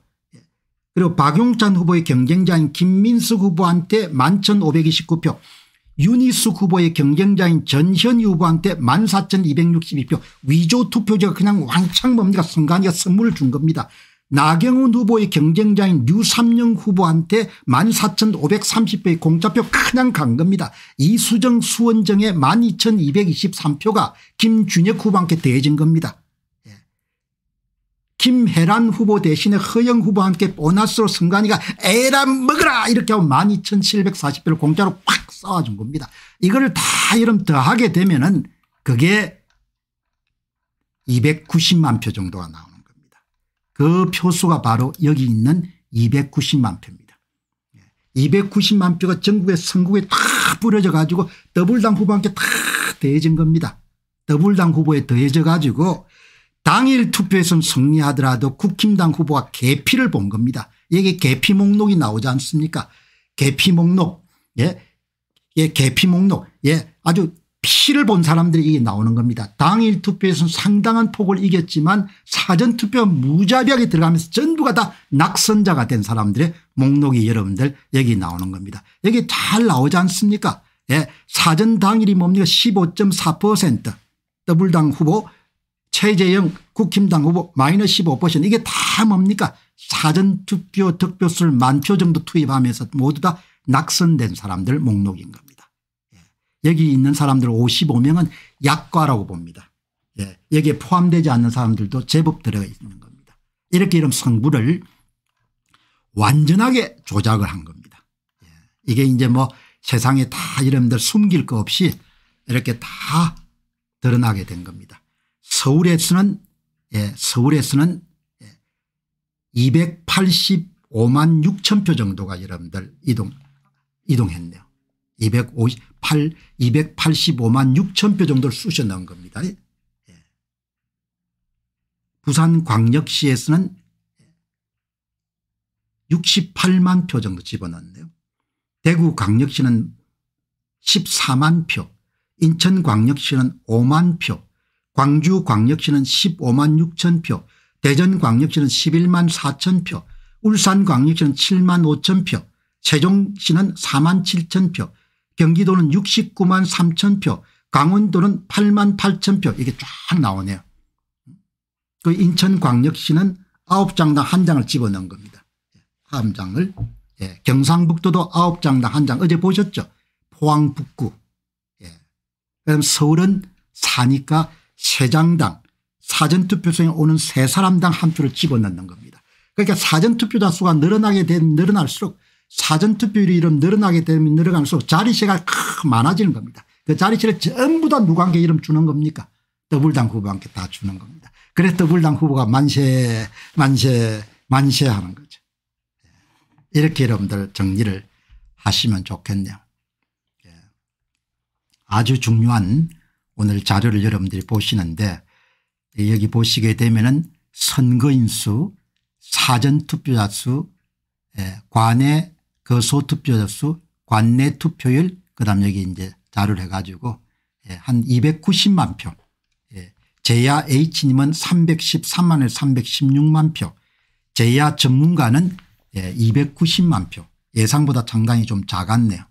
그리고 박용찬 후보의 경쟁자인 김민수 후보한테 11,529표 윤희숙 후보의 경쟁자인 전현희 후보한테 14,262표 위조 투표제가 그냥 왕창 뭡니까 선관위가 선물을 준 겁니다. 나경원 후보의 경쟁자인 류삼영 후보한테 14,530표의 공짜표 그냥 간 겁니다. 이수정 수원정의 12,223표가 김준혁 후보한테 대해진 겁니다. 김혜란 후보 대신에 허영 후보와 함께 보너스로 선관위가 에란 먹으라 이렇게 하고 12,740표를 공짜로 팍 쏴준 겁니다. 이걸 다 이름 더하게 되면 은 그게 290만 표 정도가 나오는 겁니다. 그 표수가 바로 여기 있는 290만 표입니다. 290만 표가 전국의 선국에 다 뿌려져 가지고 더불당 후보한테 다 더해진 겁니다. 더불당 후보에 더해져 가지고 당일 투표에서 승리하더라도 국힘당 후보가 개피를 본 겁니다. 이게 개피 목록이 나오지 않습니까? 개피 목록. 예, 예 개피 목록. 예 아주 피를 본 사람들이 이게 나오는 겁니다. 당일 투표에서는 상당한 폭을 이겼지만 사전투표 무자비하게 들어가면서 전부가 다 낙선자가 된 사람들의 목록이 여러분들 여기 나오는 겁니다. 여기 잘 나오지 않습니까? 예, 사전 당일이 뭡니까? 15.4% 더불당 후보 최재형 국힘당 후보 마이너스 15% 이게 다 뭡니까 사전투표 득표수를 만표 정도 투입하면서 모두 다 낙선된 사람들 목록인 겁니다. 예. 여기 있는 사람들 55명은 약과라고 봅니다. 예. 여기에 포함되지 않는 사람들도 제법 들어가 있는 겁니다. 이렇게 이런 성부를 완전하게 조작을 한 겁니다. 예. 이게 이제 뭐 세상에 다 이름들 숨길 거 없이 이렇게 다 드러나게 된 겁니다. 서울에서는 예, 서울에서는 285만 6천 표 정도가 여러분들 이동 이동했네요. 258 285만 6천 표 정도를 쑤셔 넣은 겁니다. 예. 부산 광역시에서는 68만 표 정도 집어넣었네요. 대구 광역시는 14만 표 인천 광역시는 5만 표 광주광역시는 15만 6천 표 대전광역시는 11만 4천 표 울산광역시는 7만 5천 표 세종시는 4만 7천 표 경기도는 69만 3천 표 강원도는 8만 8천 표 이게 쫙 나오네요. 그 인천광역시는 9장당 한 장을 집어넣은 겁니다. 한 장을 예. 경상북도도 9장당 한 장 어제 보셨죠 포항 북구 예. 그럼 서울은 사니까 세장당 사전투표소에 오는 세 사람당 한 표를 집어넣는 겁니다. 그러니까 사전투표자 수가 늘어나게 되면 늘어날수록 사전투표율이 이름 늘어나게 되면 늘어갈수록 자리수가 많아지는 겁니다. 그 자리수를 전부 다 누구한테 이름 주는 겁니까 더불당 후보한테 다 주는 겁니다. 그래서 더불당 후보가 만세 만세 만세 하는 거죠. 이렇게 여러분들 정리를 하시면 좋겠네요. 예. 아주 중요한 오늘 자료를 여러분들이 보시는데 여기 보시게 되면은 선거인수 사전투표자 수 예, 관내 거소투표자 수 관내 투표율 그다음 여기 이제 자료를 해가지고 예, 한 290만 표. 제야 H님은 313만에 316만 표. 제야 전문가는 290만 표. 예상보다 상당히 좀 작았네요.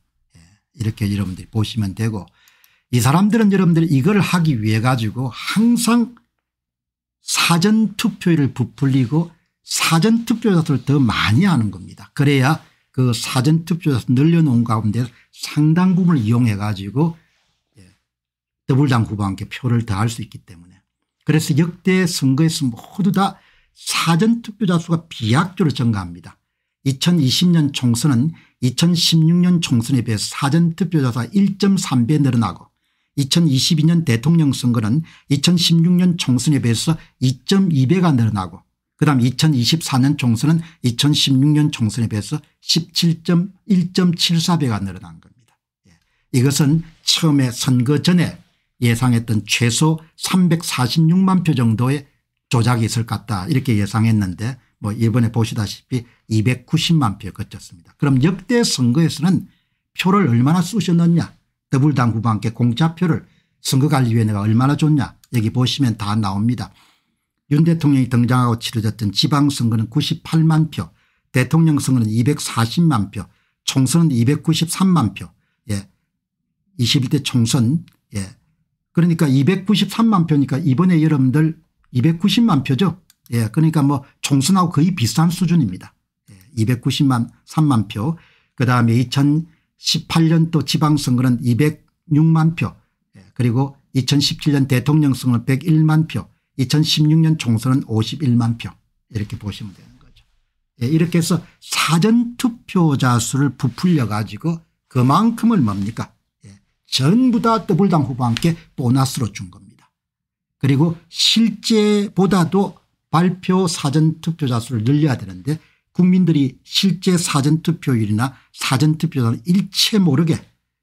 이렇게 여러분들이 보시면 되고 이 사람들은 여러분들 이걸 하기 위해 가지고 항상 사전투표를 부풀리고 사전투표자들을 더 많이 하는 겁니다. 그래야 그 사전투표자 늘려놓은 가운데 상당 부분을 이용해 가지고 예, 더불당 후보한테 표를 더할 수 있기 때문에 그래서 역대 선거에서 모두 다 사전투표자 수가 비약적으로 증가합니다. 2020년 총선은 2016년 총선에 비해 사전투표자 수가 1.3배 늘어나고 2022년 대통령 선거는 2016년 총선에 비해서 2.2배가 늘어나고 그다음 2024년 총선은 2016년 총선에 비해서 17.1.74배가 늘어난 겁니다. 예. 이것은 처음에 선거 전에 예상했던 최소 346만 표 정도의 조작이 있을 것 같다 이렇게 예상했는데 뭐 이번에 보시다시피 290만 표 거쳤습니다. 그럼 역대 선거에서는 표를 얼마나 쑤셔넣냐 더불당 후보한테 공짜표를 선거관리위원회가 얼마나 줬냐 여기 보시면 다 나옵니다. 윤 대통령이 등장하고 치러졌던 지방선거는 98만 표 대통령 선거는 240만 표 총선은 293만 표 예. 21대 총선 예. 그러니까 293만 표니까 이번에 여러분들 290만 표죠. 예. 그러니까 뭐 총선하고 거의 비슷한 수준입니다. 예. 290만 3만 표 그다음에 2018년도 지방선거는 206만 표 예. 그리고 2017년 대통령 선거는 101만 표 2016년 총선은 51만 표 이렇게 보시면 되는 거죠. 예. 이렇게 해서 사전투표자 수를 부풀려 가지고 그만큼을 뭡니까 예. 전부 다 더불당 후보와 함께 보너스로 준 겁니다. 그리고 실제보다도 발표 사전투표자 수를 늘려야 되는데 국민들이 실제 사전투표율이나 사전투표자는 일체 모르게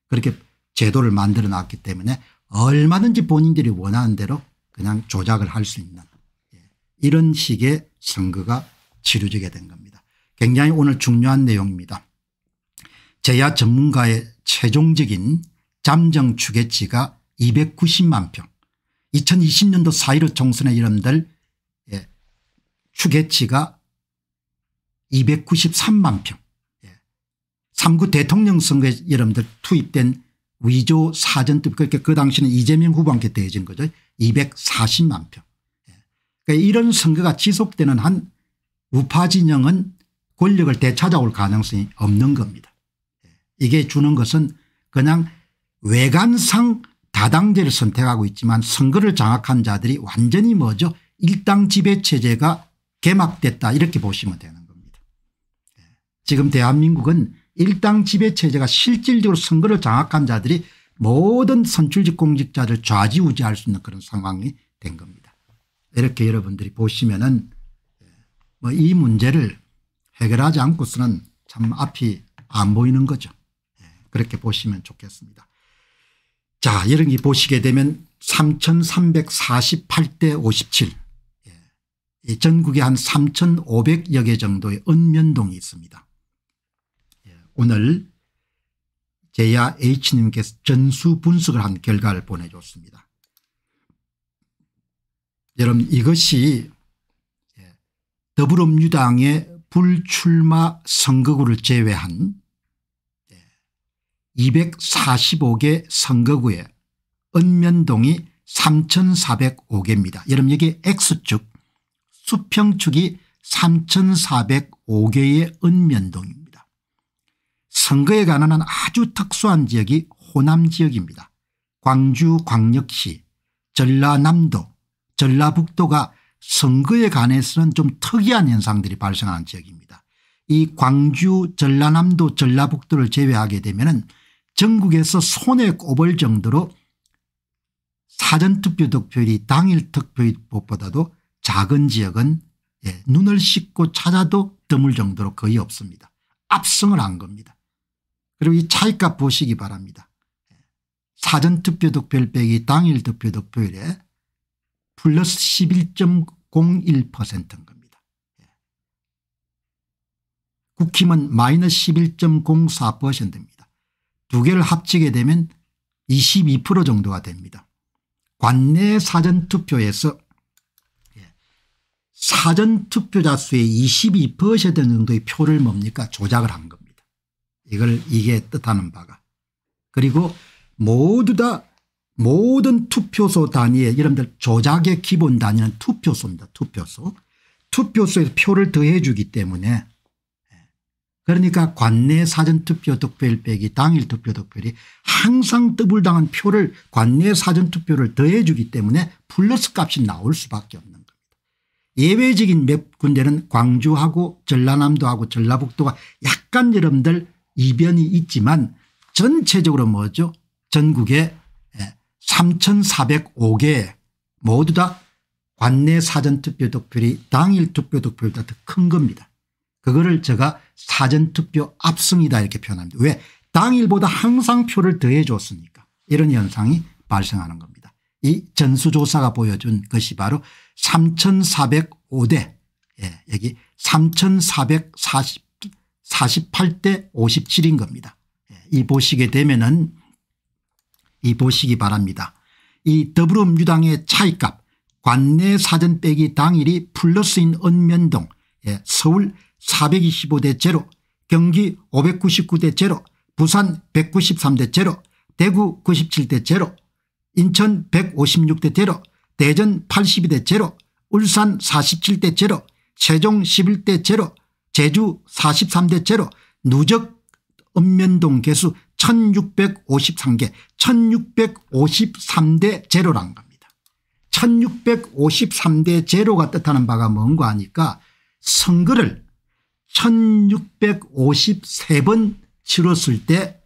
그렇게 제도를 만들어 놨기 때문에 얼마든지 본인들이 원하는 대로 그냥 조작을 할 수 있는 예, 이런 식의 선거가 치러지게 된 겁니다. 굉장히 오늘 중요한 내용입니다. 제야 전문가의 최종적인 잠정 추계치가 290만 표 2020년도 4.15 총선의 여러분들 추계치가 293만 표. 3구 예. 대통령 선거에 여러분들 투입된 위조 사전투표 그러니까 그 당시는 이재명 후보한테 대해진 거죠. 240만 표. 예. 그러니까 이런 선거가 지속되는 한 우파 진영은 권력을 되찾아올 가능성이 없는 겁니다. 예. 이게 주는 것은 그냥 외관상 다당제를 선택하고 있지만 선거를 장악한 자들이 완전히 뭐죠 일당 지배체제가 개막됐다 이렇게 보시면 되는 겁니다. 예. 지금 대한민국은 일당 지배체제가 실질적으로 선거를 장악한 자들이 모든 선출직 공직자를 좌지우지할 수 있는 그런 상황이 된 겁니다. 이렇게 여러분들이 보시면은 예, 뭐이 문제를 해결하지 않고서는 참 앞이 안 보이는 거죠. 예, 그렇게 보시면 좋겠습니다. 자게 보시게 되면 3348대 57 예, 전국에 한 3500여 개 정도의 은면동이 있습니다. 예, 오늘 제야 H님께서 전수 분석을 한 결과를 보내줬습니다. 여러분 이것이 예, 더불어민주당의 불출마 선거구를 제외한 245개 선거구에 은면동이 3405개입니다. 여러분 여기 X축 수평축이 3405개의 은면동입니다. 선거에 관한 아주 특수한 지역이 호남 지역입니다. 광주 광역시 전라남도 전라북도가 선거에 관해서는 좀 특이한 현상들이 발생하는 지역입니다. 이 광주 전라남도 전라북도를 제외하게 되면 전국에서 손에 꼽을 정도로 사전투표 득표율이 당일 득표율보다도 작은 지역은 예, 눈을 씻고 찾아도 드물 정도로 거의 없습니다. 압승을 한 겁니다. 그리고 이 차이값 보시기 바랍니다. 예, 사전투표 득표율 빼기 당일 득표 득표율에 플러스 11.01%인 겁니다. 예. 국힘은 마이너스 11.04%입니다. 두 개를 합치게 되면 22% 정도가 됩니다. 관내 사전투표에서 예, 사전투표자 수의 22% 정도의 표를 뭡니까 조작을 한 겁니다. 이걸 이게 뜻하는 바가 그리고 모두 다 모든 투표소 단위에 여러분들 조작의 기본 단위는 투표소입니다. 투표소. 투표소에서 표를 더해 주기 때문에 그러니까 관내 사전투표 득표율 빼기 당일 투표 득표율이 항상 더블당한 표를 관내 사전투표를 더해 주기 때문에 플러스 값이 나올 수밖에 없는 겁니다. 예외적인 몇 군데는 광주하고 전라남도하고 전라북도가 약간 여러분들 이변이 있지만 전체적으로 뭐죠 전국에 3405개 예, 모두 다 관내 사전투표 득표율이 당일 투표 득표율보다 더 큰 겁니다. 그거를 제가 사전투표 압승이다 이렇게 표현합니다. 왜 당일보다 항상 표를 더해 줬으니까 이런 현상이 발생하는 겁니다. 이 전수조사가 보여준 것이 바로 3405대 예, 여기 3448대 57인 겁니다. 예, 이 보시게 되면은 이 보시기 바랍니다. 이 더불어민주당의 차이값 관내 사전 빼기 당일이 플러스인 은면동 예, 서울 425대 제로 경기 599대 제로 부산 193대 제로 대구 97대 제로 인천 156대 제로 대전 82대 제로 울산 47대 제로 세종 11대 제로 제주 43대 제로 누적 읍면동 개수 1653개 1653대 제로란 겁니다. 1653대 제로가 뜻하는 바가 뭔가 하니까 선거를 1653번 치렀을 때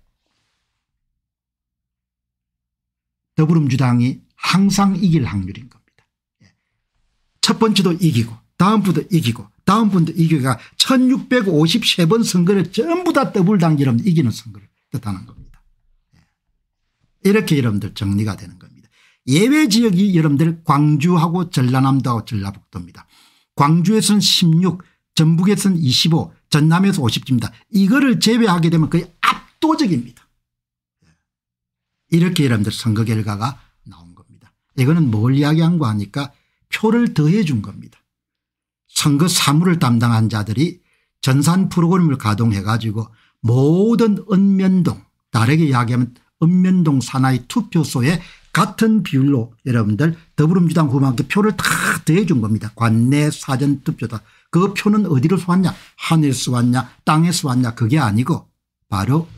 더불어민주당이 항상 이길 확률인 겁니다. 예. 첫 번째도 이기고 다음 분도 이기고 다음 분도 이기가 1653번 선거를 전부 다 더불당기로 이기는 선거를 뜻하는 겁니다. 예. 이렇게 여러분들 정리가 되는 겁니다. 예외 지역이 여러분들 광주하고 전라남도하고 전라북도입니다. 광주에서는 16 전북에서는 25 전남에서 50입니다. 이거를 제외하게 되면 거의 압도적입니다. 이렇게 여러분들 선거 결과가 나온 겁니다. 이거는 뭘 이야기한 거 하니까 표를 더해 준 겁니다. 선거 사무를 담당한 자들이 전산 프로그램을 가동해 가지고 모든 은면동 다르게 이야기하면 읍면동 산하의 투표소에 같은 비율로 여러분들 더불어민주당 후보한테 표를 다 더해 준 겁니다. 관내 사전투표다. 그 표는 어디로서 왔냐 하늘에서 왔냐 땅에서 왔냐 그게 아니고 바로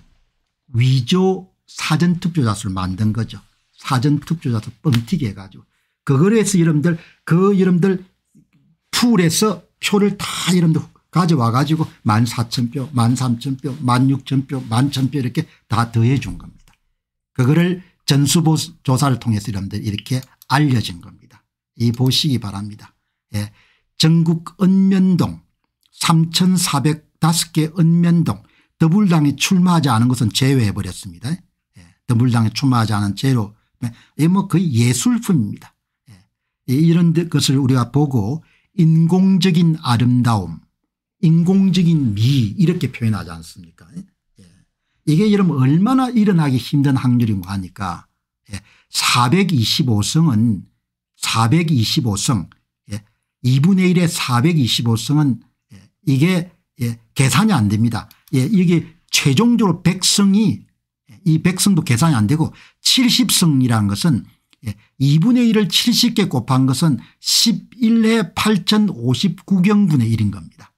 위조 사전투표자 수를 만든 거죠. 사전투표자 수 뻥튀기 해가지고 그걸 해서 여러분들 그 여러분들 풀에서 표를 다 여러분들 가져와 가지고 만 사천 표, 만 삼천 표, 만 육천 표, 만 천 표 이렇게 다 더해 준 겁니다. 그거를 전수조사를 통해서 여러분들 이렇게 알려진 겁니다. 이 보시기 바랍니다. 예. 전국 은면동 3405개 은면동 더불당에 출마하지 않은 것은 제외해 버렸습니다. 예. 더불당에 출마하지 않은 제로 이뭐 거의 예술품입니다. 예. 이런 것을 우리가 보고 인공적인 아름다움 인공적인 미 이렇게 표현하지 않습니까 예. 이게 여러분 얼마나 일어나기 힘든 확률이 뭐하니까 예. 425성은 425성 예. 2분의 1의 425성은 예. 이게 예. 계산이 안 됩니다. 예. 이게 최종적으로 백성이 이 백성도 계산이 안 되고 70성이라는 것은 2분의 1을 70개 곱한 것은 11의 8059경분의 1인 겁니다.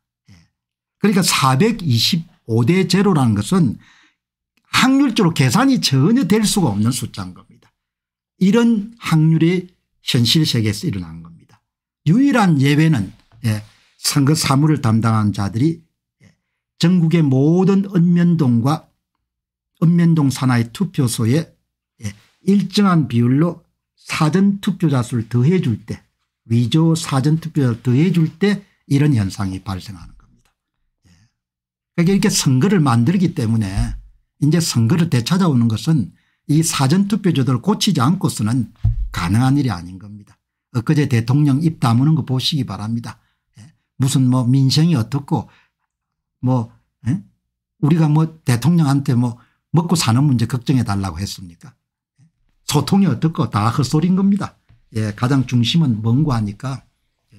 그러니까 425대 제로라는 것은 확률적으로 계산이 전혀 될 수가 없는 숫자인 겁니다. 이런 확률이 현실 세계에서 일어난 겁니다. 유일한 예외는 예, 선거 사무를 담당한 자들이 예, 전국의 모든 읍면동과 읍면동 산하의 투표소에 예, 일정한 비율로 사전투표자 수를 더해 줄 때 위조 사전투표자를 더해 줄 때 이런 현상이 발생하는 그러니까 이렇게 선거를 만들기 때문에 이제 선거를 되찾아오는 것은 이 사전투표제도를 고치지 않고서는 가능한 일이 아닌 겁니다. 엊그제 대통령 입 다무는 거 보시기 바랍니다. 예. 무슨 뭐 민생이 어떻고 뭐 예? 우리가 뭐 대통령한테 뭐 먹고 사는 문제 걱정해 달라고 했습니까 소통이 어떻고 다 헛소리인 겁니다. 예, 가장 중심은 뭔고 하니까 예.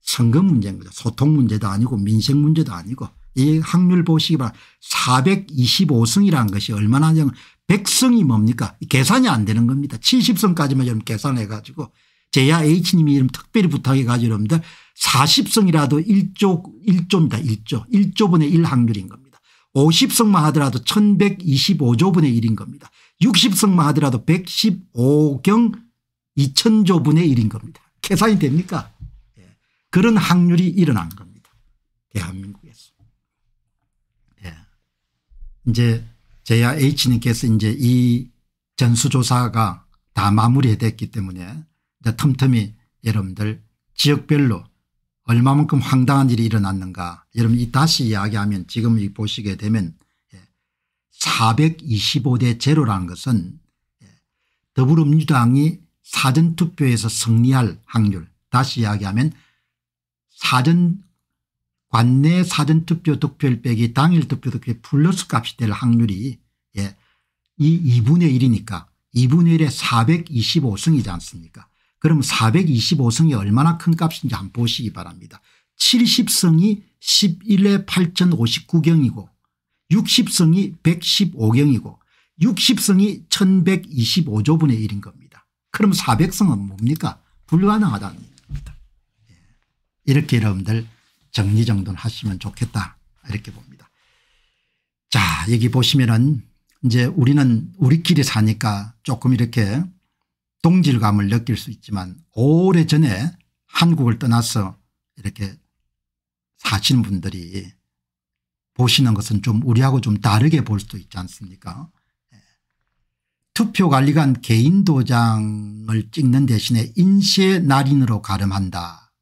선거 문제인 거죠. 소통 문제도 아니고 민생 문제도 아니고 이 확률 보시기 바랍니다. 425성이라는 것이 얼마나 하냐면 100성이 뭡니까 계산이 안 되는 겁니다. 70성까지만 여러분 계산해 가지고 제야 H님이 이름 특별히 부탁해 가지고 여러분들 40성이라도 1조 1조입니다. 1조 1조분의 1 확률인 겁니다. 50성만 하더라도 1125조분의 1인 겁니다. 60성만 하더라도 115경 2000조분의 1인 겁니다. 계산이 됩니까 예. 그런 확률이 일어난 겁니다. 대한민국에서. 이제 제야 H님께서 이제 이 전수조사가 다 마무리됐기 때문에 이제 틈틈이 여러분들 지역별로 얼마만큼 황당한 일이 일어났는가 여러분 이 다시 이야기하면 지금 이 보시게 되면 425대 예, 제로라는 것은 예, 더불어민주당이 사전투표에서 승리할 확률 다시 이야기하면 사전 관내 사전투표 득표율 빼기 당일 투표 득표율 플러스 값이 될 확률이 예. 이 2분의 1이니까 2분의 1에 425성이지 않습니까 그럼 425성이 얼마나 큰 값인지 한번 보시기 바랍니다. 70성이 11에 8059경이고 60성이 115경이고 60성이 1125조분의 1인 겁니다. 그럼 400성은 뭡니까 불가능하다는 겁니다. 예. 이렇게 여러분들 정리정돈 하시면 좋겠다 이렇게 봅니다. 자 여기 보시면은 이제 우리는 우리끼리 사니까 조금 이렇게 동질감을 느낄 수 있지만 오래전에 한국을 떠나서 이렇게 사시는 분들이 보시는 것은 좀 우리하고 좀 다르게 볼 수도 있지 않습니까 예. 투표관리관 개인 도장을 찍는 대신에 인쇄 날인으로 가름한다.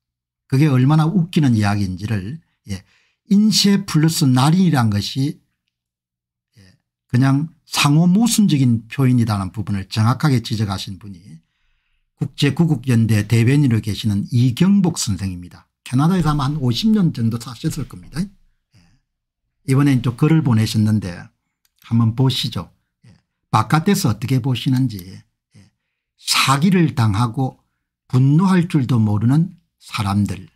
그게 얼마나 웃기는 이야기인지를 예. 인쇄 플러스 날인이란 것이 예. 그냥 상호 모순적인 표현이라는 부분을 정확하게 지적하신 분이 국제구국연대 대변인으로 계시는 이경복 선생입니다. 캐나다에서 아마 한 50년 정도 사셨을 겁니다. 예. 이번엔 또 글을 보내셨는데 한번 보시죠. 예. 바깥에서 어떻게 보시는지 예. 사기를 당하고 분노할 줄도 모르는 사람들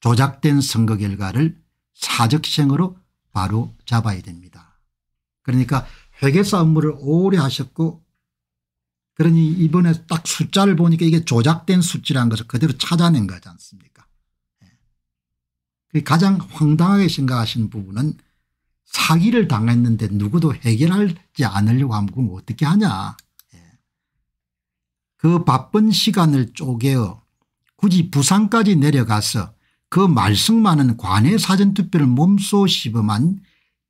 조작된 선거 결과를 사적생으로 바로 잡아야 됩니다. 그러니까 회계사 업무를 오래 하셨고 그러니 이번에 딱 숫자를 보니까 이게 조작된 숫자라는 것을 그대로 찾아낸 거지 않습니까 예. 가장 황당하게 생각하시는 부분은 사기를 당했는데 누구도 해결하지 않으려고 하면 그럼 어떻게 하냐 예. 그 바쁜 시간을 쪼개어 굳이 부산까지 내려가서 그 말썽 많은 관내 사전투표를 몸소 시범한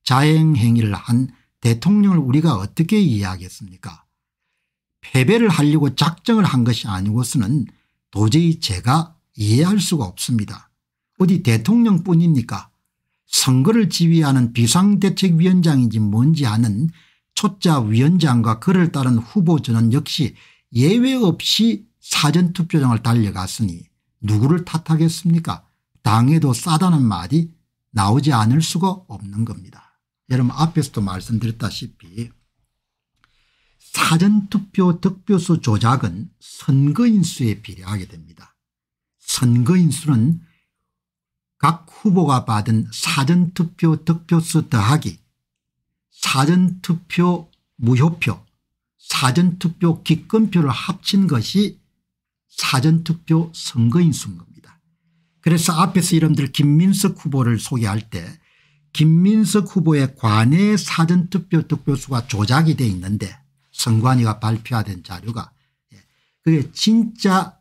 자행행위를 한 대통령을 우리가 어떻게 이해하겠습니까 패배를 하려고 작정을 한 것이 아니고서는 도저히 제가 이해할 수가 없습니다. 어디 대통령뿐입니까 선거를 지휘하는 비상대책위원장인지 뭔지 아는 초짜 위원장과 그를 따른 후보전은 역시 예외 없이 사전투표장을 달려갔으니 누구를 탓하겠습니까 당에도 싸다는 말이 나오지 않을 수가 없는 겁니다. 여러분 앞에서도 말씀드렸다시피 사전투표 득표수 조작은 선거인수에 비례하게 됩니다. 선거인수는 각 후보가 받은 사전투표 득표수 더하기 사전투표 무효표 사전투표 기권표를 합친 것이 사전투표 선거인 수인 겁니다. 그래서 앞에서 여러분들 김민석 후보를 소개할 때 김민석 후보의 관내 사전투표 득표수가 조작이 돼 있는데 선관위가 발표된 자료가 예, 그게 진짜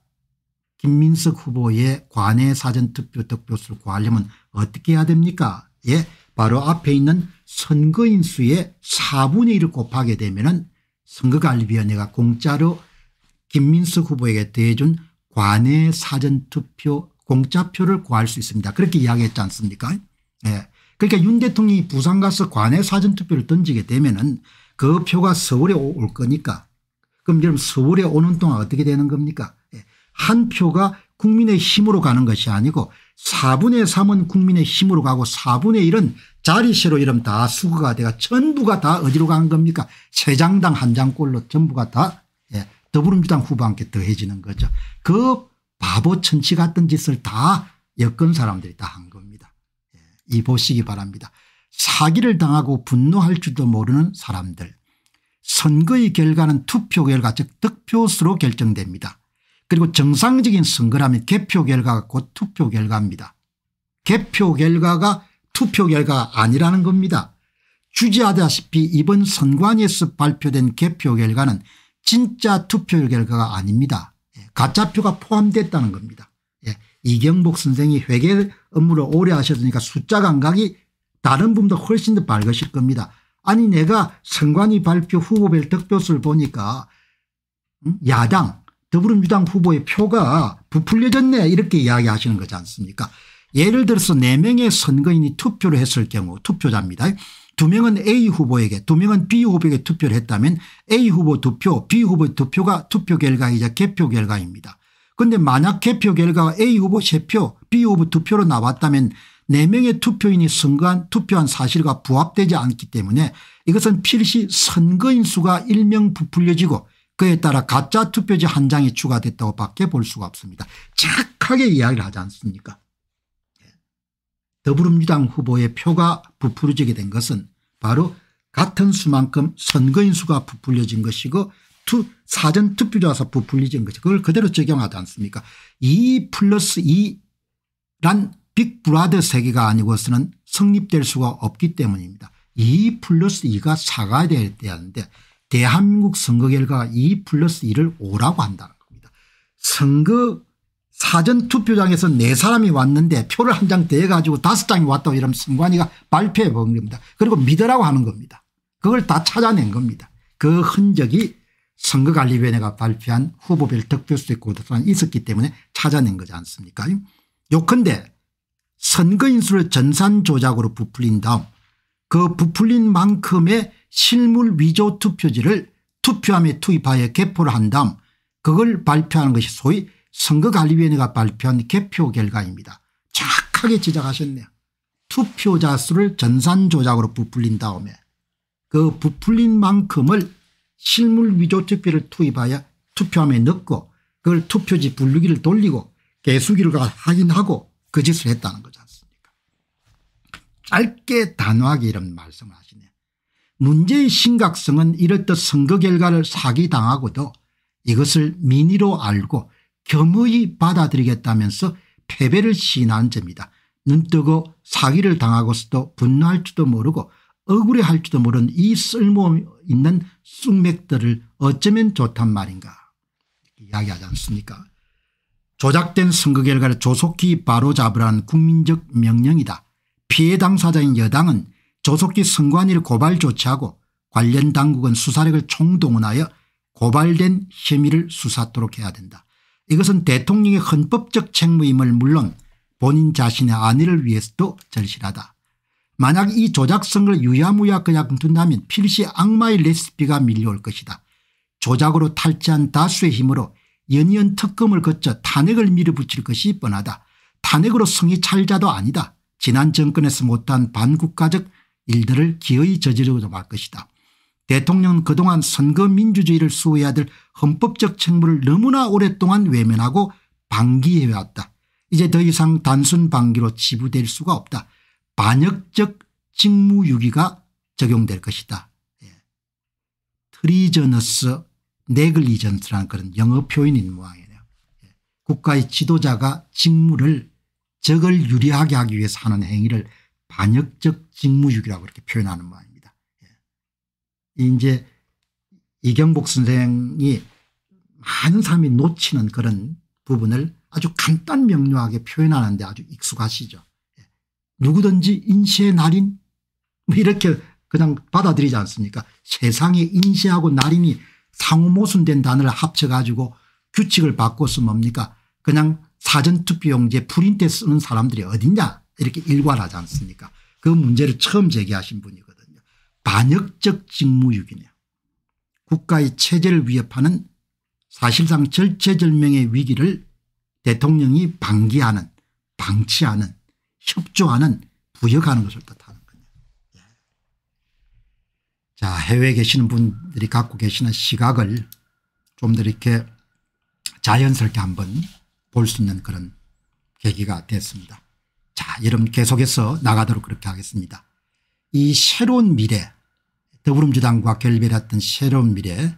김민석 후보의 관내 사전투표 득표수를 구하려면 어떻게 해야 됩니까 예, 바로 앞에 있는 선거인 수의 4분의 1을 곱하게 되면 선거관리위원회가 공짜로 김민석 후보에게 대해준 관내 사전투표 공짜표를 구할 수 있습니다. 그렇게 이야기했지 않습니까 예. 그러니까 윤 대통령이 부산 가서 관내 사전투표를 던지게 되면 그 표가 서울에 올 거니까 그럼 여러분 서울에 오는 동안 어떻게 되는 겁니까 예. 한 표가 국민의 힘으로 가는 것이 아니고 4분의 3은 국민의 힘으로 가고 4분의 1은 자리세로 이러면 다 수거가 돼가 전부가 다 어디로 간 겁니까 세 장당 한 장꼴로 전부가 다 예, 더불어민주당 후보한테 더해지는 거죠. 그 바보 천치 같은 짓을 다 여권 사람들이 다 한 겁니다. 예, 이 보시기 바랍니다. 사기를 당하고 분노할 줄도 모르는 사람들 선거의 결과는 투표 결과 즉 득표수로 결정됩니다. 그리고 정상적인 선거라면 개표 결과가 곧 투표 결과입니다. 개표 결과가 투표 결과가 아니라는 겁니다. 주지하다시피 이번 선관위에서 발표된 개표 결과는 진짜 투표 결과가 아닙니다. 예, 가짜표가 포함됐다는 겁니다. 예, 이경복 선생이 회계 업무를 오래 하셨으니까 숫자 감각이 다른 분도 훨씬 더 밝으실 겁니다. 아니 내가 선관위 발표 후보별 득표수를 보니까 야당 더불어민주당 후보의 표가 부풀려졌네 이렇게 이야기하시는 거지 않습니까 예를 들어서 4명의 선거인이 투표를 했을 경우 투표자입니다. 두 명은 A 후보에게 두 명은 B 후보에게 투표를 했다면 A 후보 두표 B 후보 두표가 투표 결과이자 개표 결과입니다. 그런데 만약 개표 결과가 A 후보 3표 B 후보 두표로 나왔다면 4명의 투표인이 선거한 투표한 사실과 부합되지 않기 때문에 이것은 필시 선거인 수가 일명 부풀려지고 그에 따라 가짜 투표지 한 장이 추가됐다고 밖에 볼 수가 없습니다. 착하게 이야기를 하지 않습니까 예. 더불어민주당 후보의 표가 부풀려지게 된 것은 바로 같은 수만큼 선거인 수가 부풀려진 것이고 투 사전 투표자서 부풀려진 것이 그걸 그대로 적용하지 않습니까 2 플러스 2란 Big Brother 세계가 아니고서는 성립될 수가 없기 때문입니다. 2 플러스 2가 4가 돼야 되는데 대한민국 선거 결과가 2 플러스 2를 5라고 한다는 겁니다. 선거 사전투표장에서 네 사람이 왔는데 표를 한 장 대가지고 다섯 장이 왔다고 이러면 선관위가 발표해 본 겁니다. 그리고 믿으라고 하는 겁니다. 그걸 다 찾아낸 겁니다. 그 흔적이 선거관리위원회가 발표한 후보별 득표수의 고도에 있었기 때문에 찾아낸 거지 않습니까 요컨대 선거인수를 전산 조작으로 부풀린 다음 그 부풀린 만큼의 실물 위조 투표지를 투표함에 투입하여 개표를 한 다음 그걸 발표하는 것이 소위 선거관리위원회가 발표한 개표 결과입니다. 착하게 지적하셨네요. 투표자 수를 전산 조작으로 부풀린 다음에 그 부풀린 만큼을 실물 위조 투표를 투입하여 투표함에 넣고 그걸 투표지 분류기를 돌리고 개수기를 확인하고 그 짓을 했다는 않습니까 짧게 단호하게 이런 말씀을 하시네요. 문제의 심각성은 이렇듯 선거 결과를 사기당하고도 이것을 민의로 알고 겸허히 받아들이겠다면서 패배를 시인하는 점이다. 눈뜨고 사기를 당하고서도 분노할지도 모르고 억울해할지도 모르는 이 쓸모있는 쑥맥들을 어쩌면 좋단 말인가 이야기하지 않습니까 조작된 선거 결과를 조속히 바로잡으라는 국민적 명령이다. 피해 당사자인 여당은 조속히 선관위를 고발 조치하고 관련 당국은 수사력을 총동원하여 고발된 혐의를 수사토록 해야 된다. 이것은 대통령의 헌법적 책무임을 물론 본인 자신의 안위를 위해서도 절실하다. 만약 이 조작성을 유야무야 그냥 둔다면 필시 악마의 레시피가 밀려올 것이다. 조작으로 탈취한 다수의 힘으로 연이은 특검을 거쳐 탄핵을 밀어붙일 것이 뻔하다. 탄핵으로 성이 찰자도 아니다. 지난 정권에서 못한 반국가적 일들을 기어이 저지르고도 말 것이다. 대통령은 그동안 선거 민주주의를 수호해야 될 헌법적 책무를 너무나 오랫동안 외면하고 방기해왔다. 이제 더 이상 단순 방기로 치부될 수가 없다. 반역적 직무유기가 적용될 것이다. 예. 트리저너스 네글리전스라는 그런 영어 표현인 모양이네요. 예. 국가의 지도자가 직무를 적을 유리하게 하기 위해서 하는 행위를 반역적 직무유기라고 이렇게 표현하는 모양입니다. 예. 이제 이경복 선생이 많은 사람이 놓치는 그런 부분을 아주 간단 명료하게 표현하는데 아주 익숙하시죠. 예. 누구든지 인시의 날인 뭐 이렇게 그냥 받아들이지 않습니까 세상에 인시하고 날인이 상호 모순된 단어를 합쳐가지고 규칙을 바꿔서 뭡니까 그냥 사전투표용지에 프린트 쓰는 사람들이 어딨냐 이렇게 일관하지 않습니까 그 문제를 처음 제기하신 분이거든요. 반역적 직무유기네요. 국가의 체제를 위협하는 사실상 절체절명의 위기를 대통령이 방기하는 방치하는 협조하는 부역하는 것을 뜻하는 거예요. 예. 자 해외에 계시는 분들이 갖고 계시는 시각을 좀 더 이렇게 자연스럽게 한번 볼 수 있는 그런 계기가 됐습니다. 자 여러분 계속해서 나가도록 그렇게 하겠습니다. 이 새로운 미래 더불어민주당과 결별했던 새로운 미래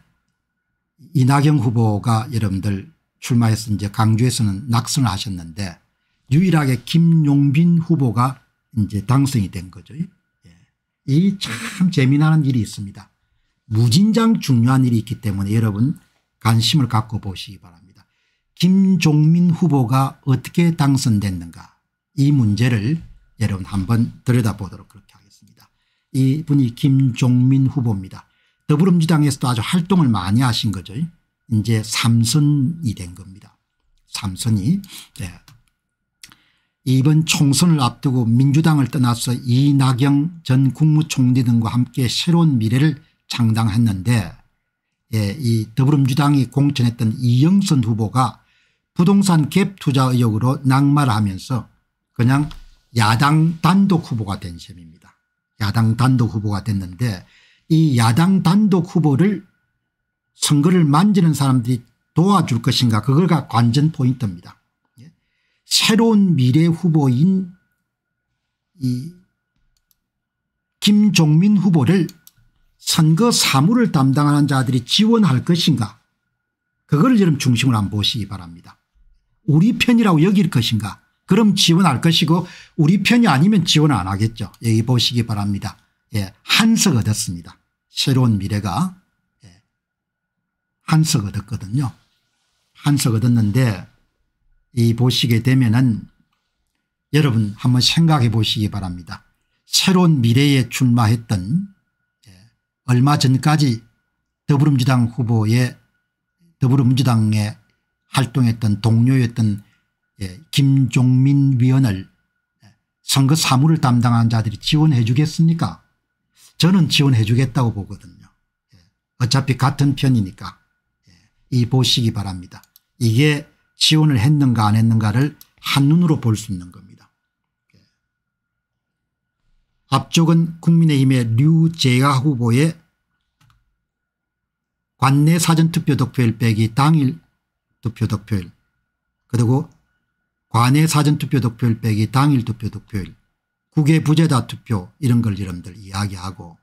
이낙연 후보가 여러분들 출마해서 이제 강주에서는 낙선을 하셨는데 유일하게 김용빈 후보가 이제 당선이 된 거죠. 예. 이참 재미나는 일이 있습니다. 무진장 중요한 일이 있기 때문에 여러분 관심을 갖고 보시기 바랍니다. 김종민 후보가 어떻게 당선됐는가 이 문제를 여러분 한번 들여다보도록 그렇게 하겠습니다. 이분이 김종민 후보입니다. 더불어민주당에서도 아주 활동을 많이 하신 거죠. 이제 삼선이 된 겁니다. 삼선이. 네. 이번 총선을 앞두고 민주당을 떠나서 이낙영 전 국무총리 등과 함께 새로운 미래를 창당했는데 예, 이 더불어민주당이 공천했던 이영선 후보가 부동산 갭 투자 의혹으로 낙마하면서 그냥 야당 단독 후보가 된 셈입니다. 야당 단독 후보가 됐는데 이 야당 단독 후보를 선거를 만지는 사람들이 도와줄 것인가 그걸가 관전 포인트입니다. 예. 새로운 미래 후보인 이 김종민 후보를 선거 사무를 담당하는 자들이 지원할 것인가 그걸 여러분 중심으로 한번 보시기 바랍니다. 우리 편이라고 여길 것인가 그럼 지원할 것이고 우리 편이 아니면 지원 안 하겠죠. 여기 보시기 바랍니다. 예, 한석 얻었습니다. 새로운 미래가 한석 얻었거든요. 한석 얻었는데 이 보시게 되면은 여러분 한번 생각해 보시기 바랍니다. 새로운 미래에 출마했던 예, 얼마 전까지 더불어민주당 후보의 더불어민주당에 활동했던 동료였던 예, 김종민 위원을 예, 선거 사무를 담당한 자들이 지원해 주겠습니까 저는 지원해 주겠다고 보거든요. 어차피 같은 편이니까 이 보시기 바랍니다. 이게 지원을 했는가 안 했는가를 한눈으로 볼 수 있는 겁니다. 앞쪽은 국민의힘의 류재하 후보의 관내 사전투표 득표율 빼기 당일 투표 득표율 그리고 관내 사전투표 득표율 빼기 당일 투표 득표율 국외 부재다 투표 이런 걸 여러분들 이야기하고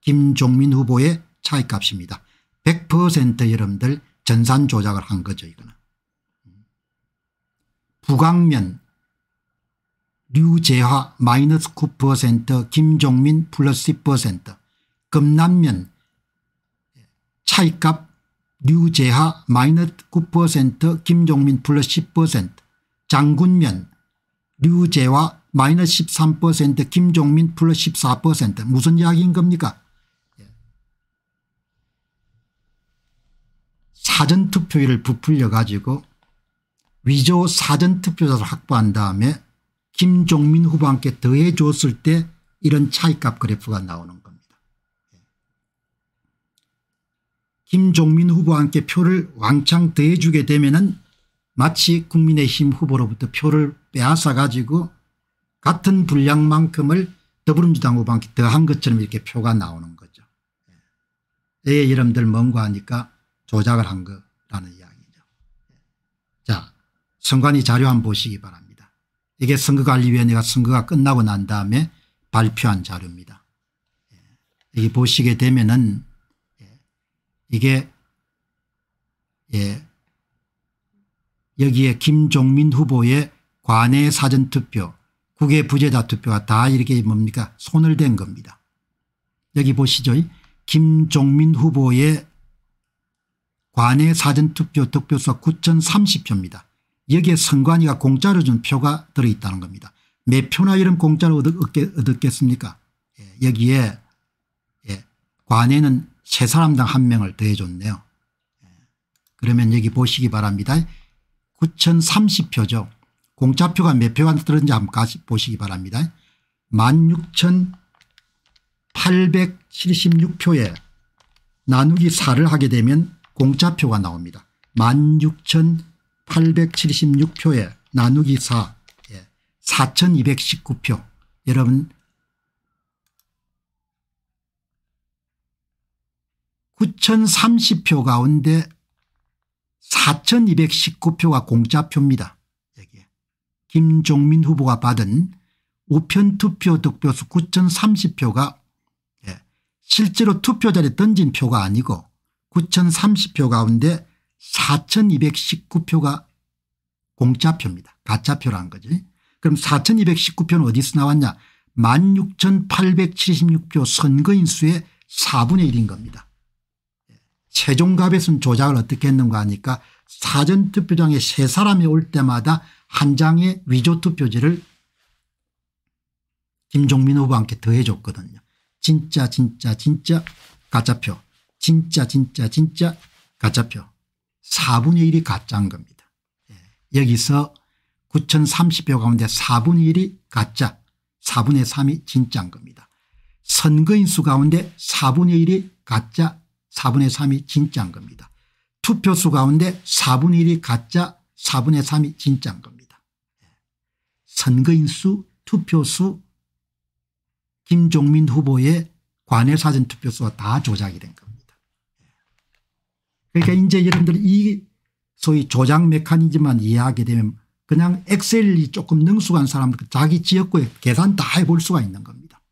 김종민 후보의 차이값입니다. 100% 여러분들 전산 조작을 한 거죠 이거는. 북광면 류재화 마이너스 9% 김종민 플러스 10% 금남면 차이값 류재하 마이너스 9% 김종민 플러스 10% 장군면 류재화 마이너스 13% 김종민 플러스 14% 무슨 이야기인 겁니까? 사전투표율을 부풀려 가지고 위조 사전투표자를 확보한 다음에 김종민 함께 더해 줬을 때 이런 차이값 그래프가 나오는 겁니다. 김종민 후보와 함께 표를 왕창 더해 주게 되면 마치 국민의힘 후보로부터 표를 빼앗아 가지고 같은 분량만큼을 더불어민주당 함께 더한 것처럼 이렇게 표가 나오는 거죠. 예, 여러분들 뭔가 하니까 조작을 한 거라는 이야기죠. 자 선관위 자료 한번 보시기 바랍니다. 이게 선거관리위원회가 선거가 끝나고 난 다음에 발표한 자료입니다. 예, 여기 보시게 되면은 예, 이게 예 여기에 김종민 후보의 관내 사전투표 국외 부재자 투표가 다 이렇게 뭡니까 손을 댄 겁니다. 여기 보시죠. 김종민 후보의 관내 사전투표 득표수 9030표입니다. 여기에 선관위가 공짜로 준 표가 들어있다는 겁니다. 몇 표나 이런 공짜로 얻었겠 습니까 예, 여기에 예, 관에는 세 사람당 한 명을 더해줬네요. 예, 그러면 여기 보시기 바랍니다. 9030표죠. 공짜표가 몇 표가 들었는지 한번 보시기 바랍니다. 16,876표에 나누기 4를 하게 되면 공짜표가 나옵니다. 16,876표에 나누기 4 예. 4,219표 여러분 9,030표 가운데 4,219표가 공짜표입니다. 여기에. 김종민 후보가 받은 우편 투표 득표수 9,030표가 예. 실제로 투표자에 던진 표가 아니고 9,030표 가운데 4,219표가 공짜표입니다. 가짜표라는 거지. 그럼 4,219표는 어디서 나왔냐 16,876표 선거인 수의 4분의 1인 겁니다. 최종갑에서는 조작을 어떻게 했는가 하니까 사전투표장에 세 사람이 올 때마다 한 장의 위조투표지를 김종민 함께 더해줬거든요. 진짜 진짜 진짜 가짜표 진짜 진짜 진짜 가짜표 4분의 1이 가짜인 겁니다. 예. 여기서 9030표 가운데 4분의 1이 가짜 4분의 3이 진짜인 겁니다. 선거인 수 가운데 4분의 1이 가짜 4분의 3이 진짜인 겁니다. 투표수 가운데 4분의 1이 가짜 4분의 3이 진짜인 겁니다. 예. 선거인 수 투표수 김종민 후보의 관외 사전 투표수가 다 조작이 된 겁니다. 그러니까 이제 여러분들 이 소위 조작 메커니즘만 이해하게 되면 그냥 엑셀이 조금 능숙한 사람들 자기 지역구에 계산 다 해볼 수가 있는 겁니다.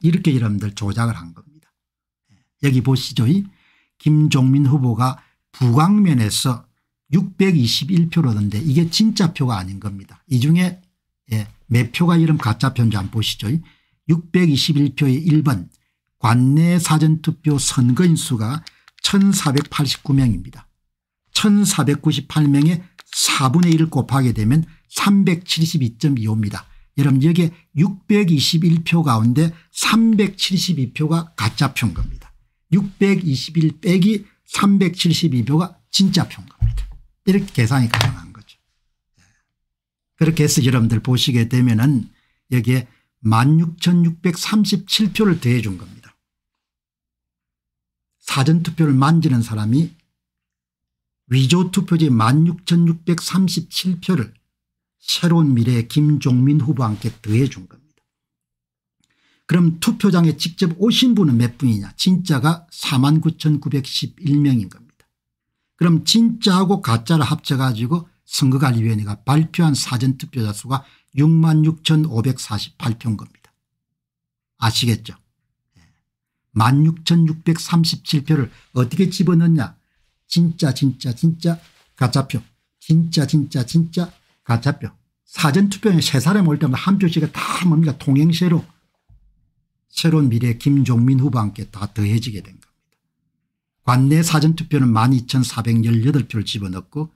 이렇게 여러분들 조작을 한 겁니다. 여기 보시죠. 김종민 후보가 부광면에서 621표를 얻는데 이게 진짜 표가 아닌 겁니다. 이 중에 예, 몇 표가 이름 가짜 표인지 한번 보시죠. 621표의 1번 관내 사전투표 선거인 수가 1489명입니다. 1498명의 4분의 1을 곱하게 되면 372.25입니다. 여러분 여기에 621표 가운데 372표가 가짜표인 겁니다. 621 빼기 372표가 진짜 표인 겁니다. 이렇게 계산이 가능한 거죠. 그렇게 해서 여러분들 보시게 되면 여기에 16,637표를 더해 준 겁니다. 사전투표를 만지는 사람이 위조투표지 16,637표를 새로운 미래의 김종민 함께 더해 준 겁니다. 그럼 투표장에 직접 오신 분은 몇 분이냐? 진짜가 49,911명인 겁니다. 그럼 진짜하고 가짜를 합쳐가지고 선거관리위원회가 발표한 사전투표자 수가 66,548표인 겁니다. 아시겠죠? 16,637표를 어떻게 집어넣냐? 진짜 진짜 진짜 가짜표. 진짜 진짜 진짜 가짜표. 사전투표에 세 사람 올 때마다 한 표씩은 다 뭡니까? 통행세로 새로운 미래 김종민 후보와 함께 다 더해지게 된 겁니다. 관내 사전투표는 12,418표를 집어넣고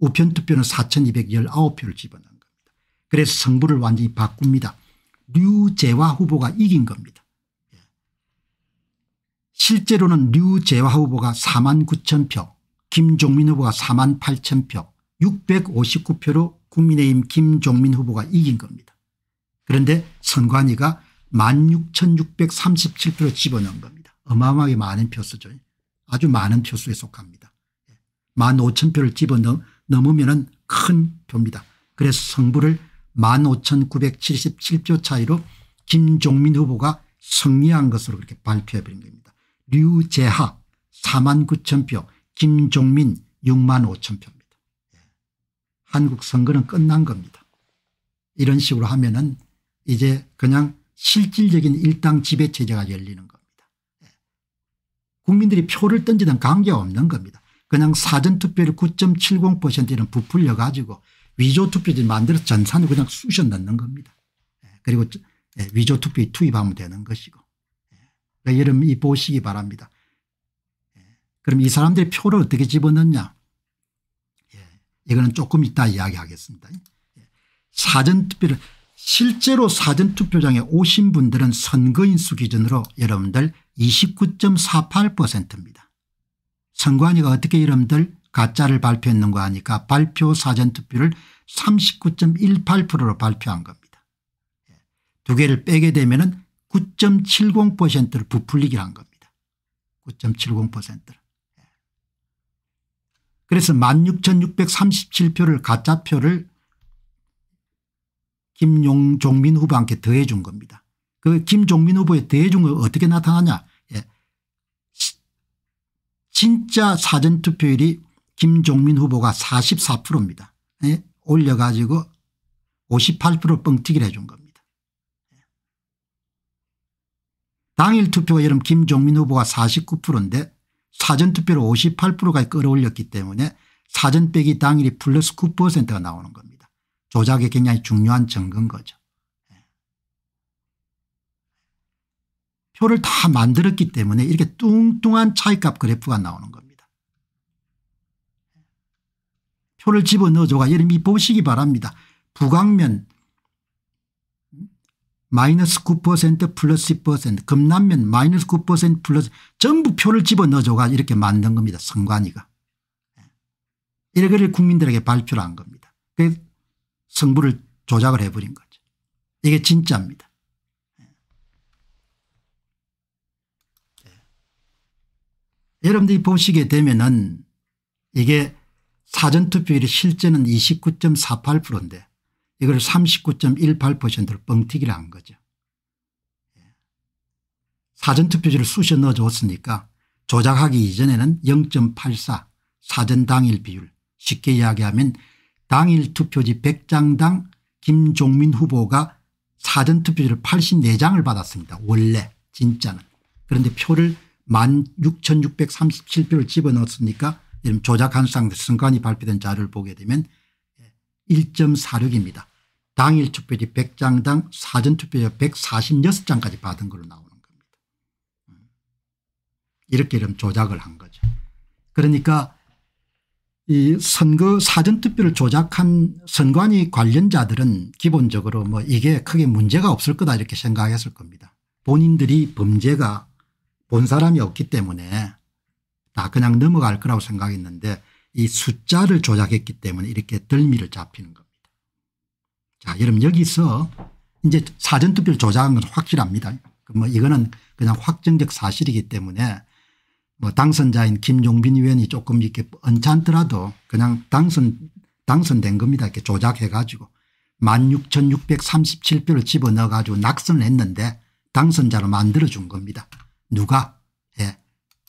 우편투표는 4,219표를 집어넣은 겁니다. 그래서 성부를 완전히 바꿉니다. 류재화 후보가 이긴 겁니다. 예. 실제로는 류재화 후보가 4만 9천 표 김종민 후보가 4만 8천 표 659표로 국민의힘 김종민 후보가 이긴 겁니다. 그런데 선관위가 16,637표를 집어넣은 겁니다. 어마어마하게 많은 표수죠. 아주 많은 표수에 속합니다. 15,000표를 집어넣으면 큰 표입니다. 그래서 성부를 15,977표 차이로 김종민 후보가 승리한 것으로 그렇게 발표해버린 겁니다. 류재하 4만 9천 표 김종민 6만 5천 표입니다. 한국 선거는 끝난 겁니다. 이런 식으로 하면 은 이제 그냥 실질적인 일당 지배체제가 열리는 겁니다. 국민들이 표를 던지든 관계없는 겁니다. 그냥 사전투표를 9.70% 이런 부풀려 가지고 위조투표지 만들어서 전산을 그냥 쑤셔 넣는 겁니다. 그리고 위조투표에 투입하면 되는 것이고 그러니까 여러분 이 보시기 바랍니다. 그럼 이 사람들이 표를 어떻게 집어넣냐 이거는 조금 이따 이야기하겠습니다. 사전투표를 실제로 사전투표장에 오신 분들은 선거인 수 기준으로 여러분들 29.48%입니다. 선관위가 어떻게 여러분들 가짜를 발표했는가 하니까 발표 사전투표를 39.18%로 발표한 겁니다. 두 개를 빼게 되면 9.70%를 부풀리기를 한 겁니다. 9.70%를. 그래서 16,637표를 가짜표를 김종민 후보한테 더해 준 겁니다. 그 김종민 후보에 더해 준건 어떻게 나타나냐. 예. 진짜 사전투표율이 김종민 후보가 44%입니다. 예. 올려가지고 58% 뻥튀기를 해 준 겁니다. 예. 당일 투표가 여러분 김종민 후보가 49%인데 사전투표를 58%까지 끌어올렸기 때문에 사전 빼기 당일이 플러스 9%가 나오는 겁니다. 조작에 굉장히 중요한 증거인 거죠. 예. 표를 다 만들었기 때문에 이렇게 뚱뚱한 차이값 그래프가 나오는 겁니다. 표를 집어넣어줘가 여러분이 보시기 바랍니다. 북왕면 마이너스 9% 플러스 10% 금남면 마이너스 9% 플러스 전부 표를 집어넣어줘가 이렇게 만든 겁니다. 선관위가. 이렇게 국민들에게 발표를 한 겁니다. 그 성부를 조작을 해버린 거죠. 이게 진짜입니다. 여러분들이 보시게 되면은 이게 사전투표율이 실제는 29.48%인데 이걸 39.18%로 뻥튀기를 한 거죠. 예. 사전투표지를 쑤셔 넣어줬으니까 조작하기 이전에는 0.84 사전 당일 비율 쉽게 이야기하면 당일 투표지 100장당 김종민 후보가 사전투표지를 84장을 받았습니다. 원래 진짜는. 그런데 표를 16,637표를 집어넣었으니까 조작한 선관위 발표된 자료를 보게 되면 1.46입니다. 당일 투표지 100장당 사전투표지 146장까지 받은 걸로 나오는 겁니다. 음. 이렇게 이런 조작을 한 거죠. 그러니까 이 선거 사전 투표를 조작한 선관위 관련자들은 기본적으로 뭐 이게 크게 문제가 없을 거다 이렇게 생각했을 겁니다. 본인들이 범죄가 본 사람이 없기 때문에 다 그냥 넘어갈 거라고 생각했는데 이 숫자를 조작했기 때문에 이렇게 덜미를 잡히는 겁니다. 자, 여러분 여기서 이제 사전 투표를 조작한 건 확실합니다. 그뭐 이거는 그냥 확정적 사실이기 때문에 뭐 당선자인 김종빈 의원이 조금 이렇게 언짢더라도 그냥 당선 당선된 겁니다. 이렇게 조작해 가지고 16,637표를 집어넣어 가지고 낙선을 했는데 당선자로 만들어 준 겁니다. 누가 예.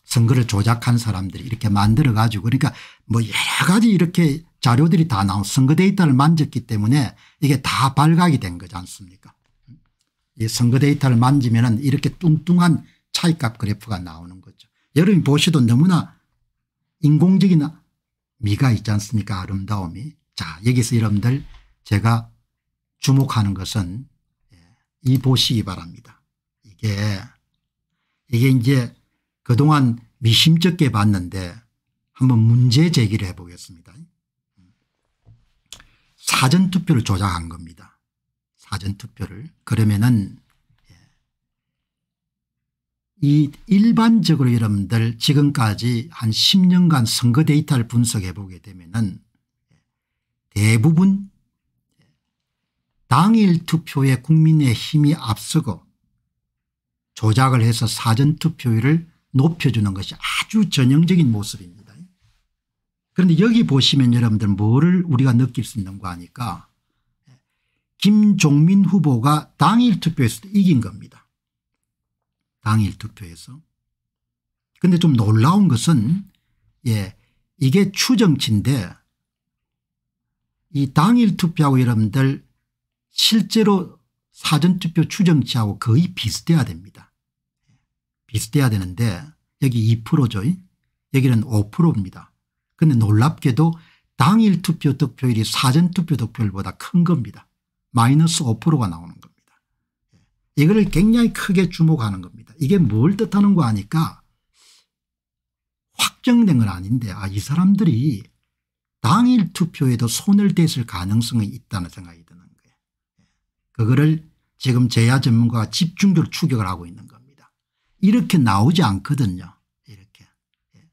선거를 조작한 사람들이 이렇게 만들어 가지고 그러니까 뭐 여러 가지 이렇게 자료들이 다 나온 선거 데이터를 만졌기 때문에 이게 다 발각이 된 거지 않습니까 이 선거 데이터를 만지면 이렇게 뚱뚱한 차이값 그래프가 나오는. 여러분이 보셔도 너무나 인공적인 미가 있지 않습니까 아름다움이. 자 여기서 여러분들 제가 주목하는 것은 예, 이 보시기 바랍니다. 이게 이게 이제 그동안 미심쩍게 봤는데 한번 문제 제기를 해보겠습니다. 사전투표를 조작한 겁니다. 사전투표를. 그러면은 예. 이 일반적으로 여러분들 지금까지 한 10년간 선거 데이터를 분석해 보게 되면은 대부분 당일 투표에 국민의 힘이 앞서고 조작을 해서 사전투표율을 높여주는 것이 아주 전형적인 모습입니다. 그런데 여기 보시면 여러분들 뭐를 우리가 느낄 수 있는 거 아니까 김종민 후보가 당일 투표에서 이긴 겁니다. 당일 투표에서. 그런데 좀 놀라운 것은 예 이게 추정치인데 이 당일 투표하고 여러분들 실제로 사전투표 추정치하고 거의 비슷해야 됩니다. 비슷해야 되는데 여기 2%죠. 여기는 5%입니다. 그런데 놀랍게도 당일 투표 득표율이 사전투표 득표율보다 큰 겁니다. 마이너스 5%가 나오는 겁니다. 이거를 굉장히 크게 주목하는 겁니다. 이게 뭘 뜻하는 거 아니까 확정된 건 아닌데 아, 이 사람들이 당일 투표에도 손을 댔을 가능성이 있다는 생각이 드는 거예요. 그거를 지금 제야 전문가가 집중적으로 추격을 하고 있는 겁니다. 이렇게 나오지 않거든요. 이렇게. 예.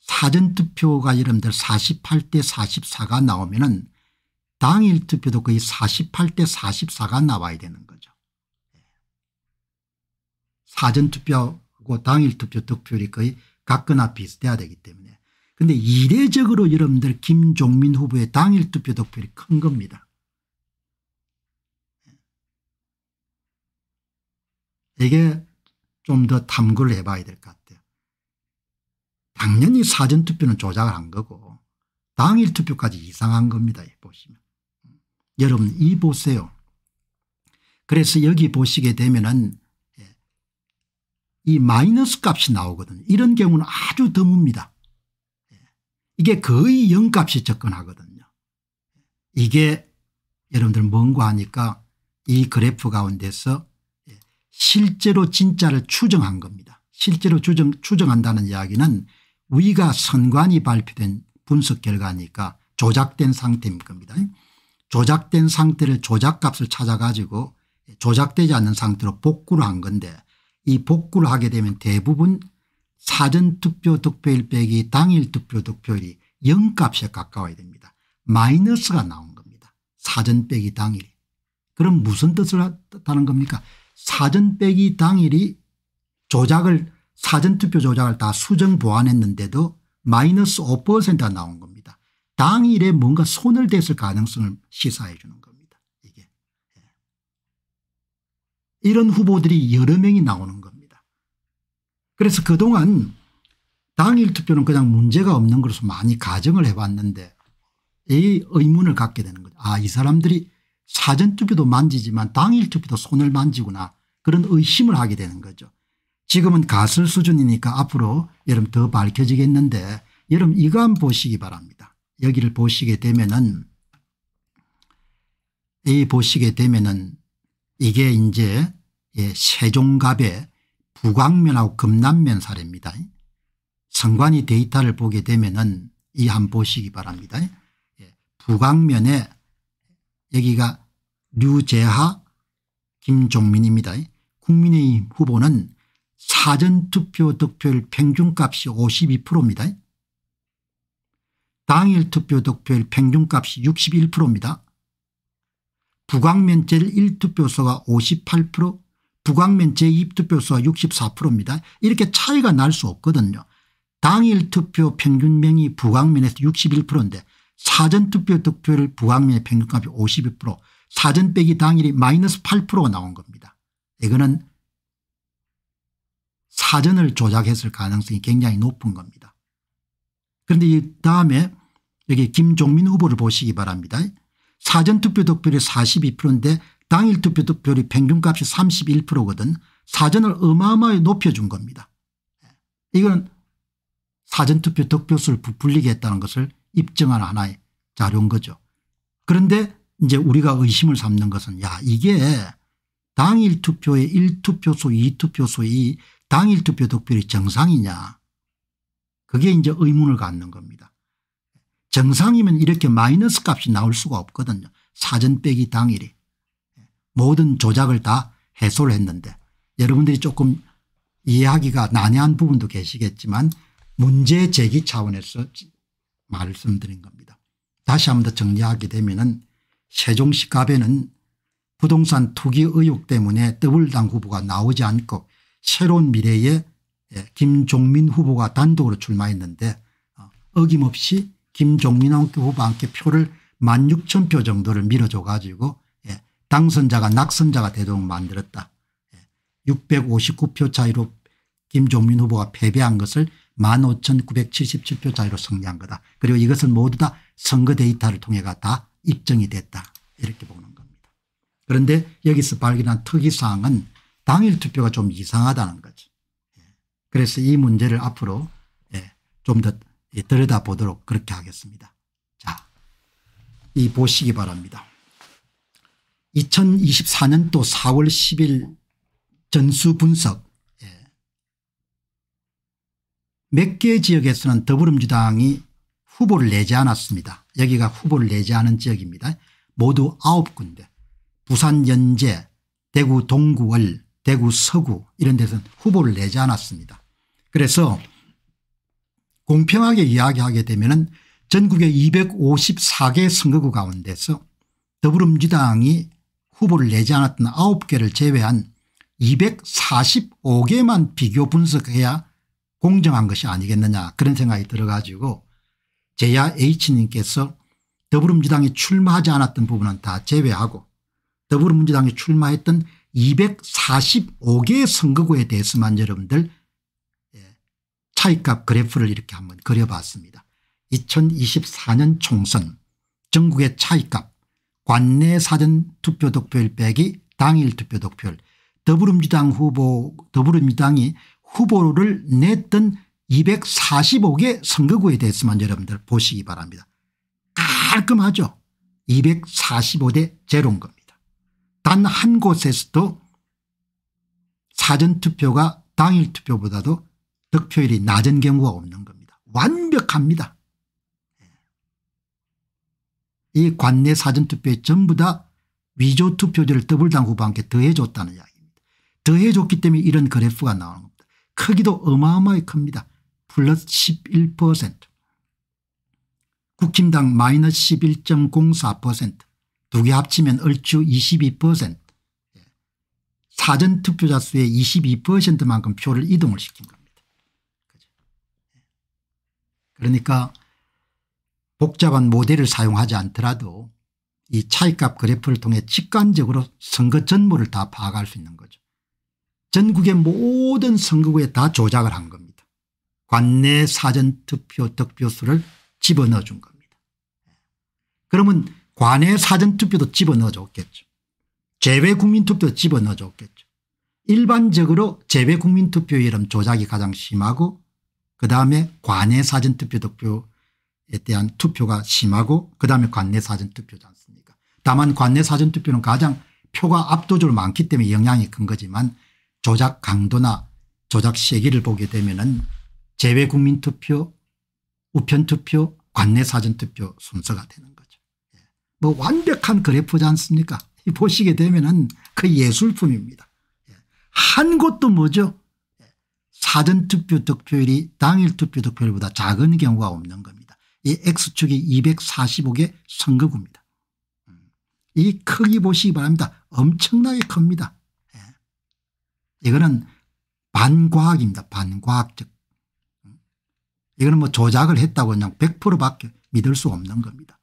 사전투표가 여러분들 48대 44가 나오면 은 당일 투표도 거의 48대 44가 나와야 되는 거죠. 예. 사전투표하고 당일 투표 득표율이 거의 같거나 비슷해야 되기 때문에 그런데 이례적으로 여러분들 김종민 후보의 당일 투표 득표율이 큰 겁니다. 이게 좀 더 탐구를 해봐야 될 것 같아요. 당연히 사전투표는 조작을 한 거고 당일 투표까지 이상한 겁니다. 보시면. 여러분 이 보세요. 그래서 여기 보시게 되면은 예, 이 마이너스 값이 나오거든요. 이런 경우는 아주 드뭅니다. 예, 이게 거의 0값이 접근하거든요. 이게 여러분들 뭔가 하니까 이 그래프 가운데서 예, 실제로 진짜를 추정한 겁니다. 실제로 추정, 추정한다는 이야기는 위가 선관위 발표된 분석 결과니까 조작된 상태인 겁니다. 조작된 상태를 조작값을 찾아가지고 조작되지 않는 상태로 복구를 한 건데 이 복구를 하게 되면 대부분 사전투표 득표율 빼기 당일 투표 득표율이 0값에 가까워야 됩니다. 마이너스가 나온 겁니다. 사전 빼기 당일이. 그럼 무슨 뜻을 하는 겁니까 사전 빼기 당일이 조작을 사전투표 조작을 다 수정 보완했는데도 마이너스 5%가 나온 겁니다. 당일에 뭔가 손을 댔을 가능성을 시사해 주는 겁니다. 이게. 예. 이런 후보들이 여러 명이 나오는 겁니다. 그래서 그동안 당일 투표는 그냥 문제가 없는 것으로 많이 가정을 해봤는데 이 의문을 갖게 되는 거죠. 아, 이 사람들이 사전투표도 만지지만 당일 투표도 손을 만지구나 그런 의심을 하게 되는 거죠. 지금은 가설 수준이니까 앞으로 여러분 더 밝혀지겠는데 여러분 이거 한번 보시기 바랍니다. 여기를 보시게 되면은 이 보시게 되면은 이게 이제 예, 세종갑의 북왕면하고 금남면 사례입니다. 성관이 데이터를 보게 되면은 이 한 보시기 바랍니다. 예, 북왕면에 여기가 류재하 김종민입니다. 국민의힘 후보는 사전투표 득표율 평균값이 52%입니다. 당일 투표 득표율 평균값이 61%입니다. 북왕면 제1투표소가 58% 북왕면 제2투표소가 64%입니다. 이렇게 차이가 날 수 없거든요. 당일 투표 평균명이 북왕면에서 61%인데 사전투표 득표율 북왕면의 평균값이 52% 사전 빼기 당일이 마이너스 8%가 나온 겁니다. 이거는 사전을 조작했을 가능성이 굉장히 높은 겁니다. 그런데 이 다음에 여기 김종민 후보를 보시기 바랍니다. 사전투표 득표율이 42%인데 당일 투표 득표율이 평균값이 31%거든 사전을 어마어마하게 높여준 겁니다. 이건 사전투표 득표수를 부풀리게 했다는 것을 입증한 하나의 자료인 거죠. 그런데 이제 우리가 의심을 삼는 것은 야 이게 당일 투표의 1투표수 2투표수 이 당일 투표 득표율이 정상이냐 그게 이제 의문을 갖는 겁니다. 정상이면 이렇게 마이너스 값이 나올 수가 없거든요. 사전 빼기 당일이 모든 조작을 다 해소를 했는데 여러분들이 조금 이해하기가 난해한 부분도 계시겠지만 문제 제기 차원에서 말씀드린 겁니다. 다시 한번 더 정리하게 되면 세종시 갑에는 부동산 투기 의혹 때문에 더불당 후보가 나오지 않고 새로운 미래에 예, 김종민 후보가 단독으로 출마했는데 어, 어김없이 김종민 후보와 함께 표를 1 6 0표 정도를 밀어줘 가지고 예, 당선자가 낙선자가 되도록 만들었다. 659표 예, 차이로 김종민 후보가 패배한 것을 15,977표 차이로 승리한 거다. 그리고 이것은 모두 다 선거 데이터를 통해가 다 입증이 됐다. 이렇게 보는 겁니다. 그런데 여기서 발견한 특이사항은 당일 투표가 좀 이상하다는 거죠. 예. 그래서 이 문제를 앞으로 예, 좀더 들여다보도록 그렇게 하겠습니다. 자, 이 보시기 바랍니다. 2024년도 4월 10일 전수 분석 몇개 지역에서는 더불어민주당이 후보를 내지 않았습니다. 여기가 후보를 내지 않은 지역입니다. 모두 9군데 부산 연제 대구 동구월 대구 서구 이런 데서는 후보를 내지 않았습니다. 그래서 공평하게 이야기하게 되면 전국의 254개 선거구 가운데서 더불어민주당이 후보를 내지 않았던 9개를 제외한 245개만 비교 분석해야 공정한 것이 아니겠느냐 그런 생각이 들어가지고 제야 H님께서 더불어민주당이 출마하지 않았던 부분은 다 제외하고 더불어민주당이 출마했던 245개의 선거구에 대해서만 여러분들 예, 차이값 그래프를 이렇게 한번 그려봤습니다. 2024년 총선 전국의 차이값 관내 사전 투표 득표율 빼기 당일 투표 득표율 더불어민주당 후보 더불어민주당이 후보를 냈던 245개 선거구에 대해서만 여러분들 보시기 바랍니다. 깔끔하죠. 245대 제로인 겁니다. 단 한 곳에서도 사전투표가 당일투표보다도 득표율이 낮은 경우가 없는 겁니다. 완벽합니다. 이 관내 사전투표에 전부 다 위조 투표제를 더불당 후보한테 더해줬다는 이야기입니다. 더해줬기 때문에 이런 그래프가 나오는 겁니다. 크기도 어마어마하게 큽니다. 플러스 11% 국힘당 마이너스 11.04%두 개 합치면 얼추 22% 예. 사전투표자 수의 22%만큼 표를 이동을 시킨 겁니다. 예. 그러니까 복잡한 모델을 사용하지 않더라도 이 차이값 그래프를 통해 직관적으로 선거 전모를 다 파악할 수 있는 거죠. 전국의 모든 선거구에 다 조작을 한 겁니다. 관내 사전투표 득표수를 집어넣어 준 겁니다. 그러면 관내 사전투표도 집어넣어 줬겠죠. 재외국민투표도 집어넣어 줬겠죠. 일반적으로 재외국민투표에 이런 조작이 가장 심하고 그다음에 관내 사전투표 득표에 대한 투표가 심하고 그다음에 관내 사전투표지 않습니까 다만 관내 사전투표는 가장 표가 압도적으로 많기 때문에 영향이 큰 거지만 조작 강도나 조작 시기를 보게 되면 재외국민투표 우편투표 관내 사전투표 순서가 되는 거죠. 예. 뭐 완벽한 그래프지 않습니까 보시게 되면 그 예술품입니다. 예. 한 곳도 뭐죠 예. 사전투표 득표율이 당일투표 득표율보다 작은 경우가 없는 겁니다. 이 X축이 245개 선거구입니다. 음. 이 크기 보시기 바랍니다. 엄청나게 큽니다. 이거는 반과학입니다. 반과학적. 이거는 뭐 조작을 했다고 그냥 100%밖에 믿을 수 없는 겁니다.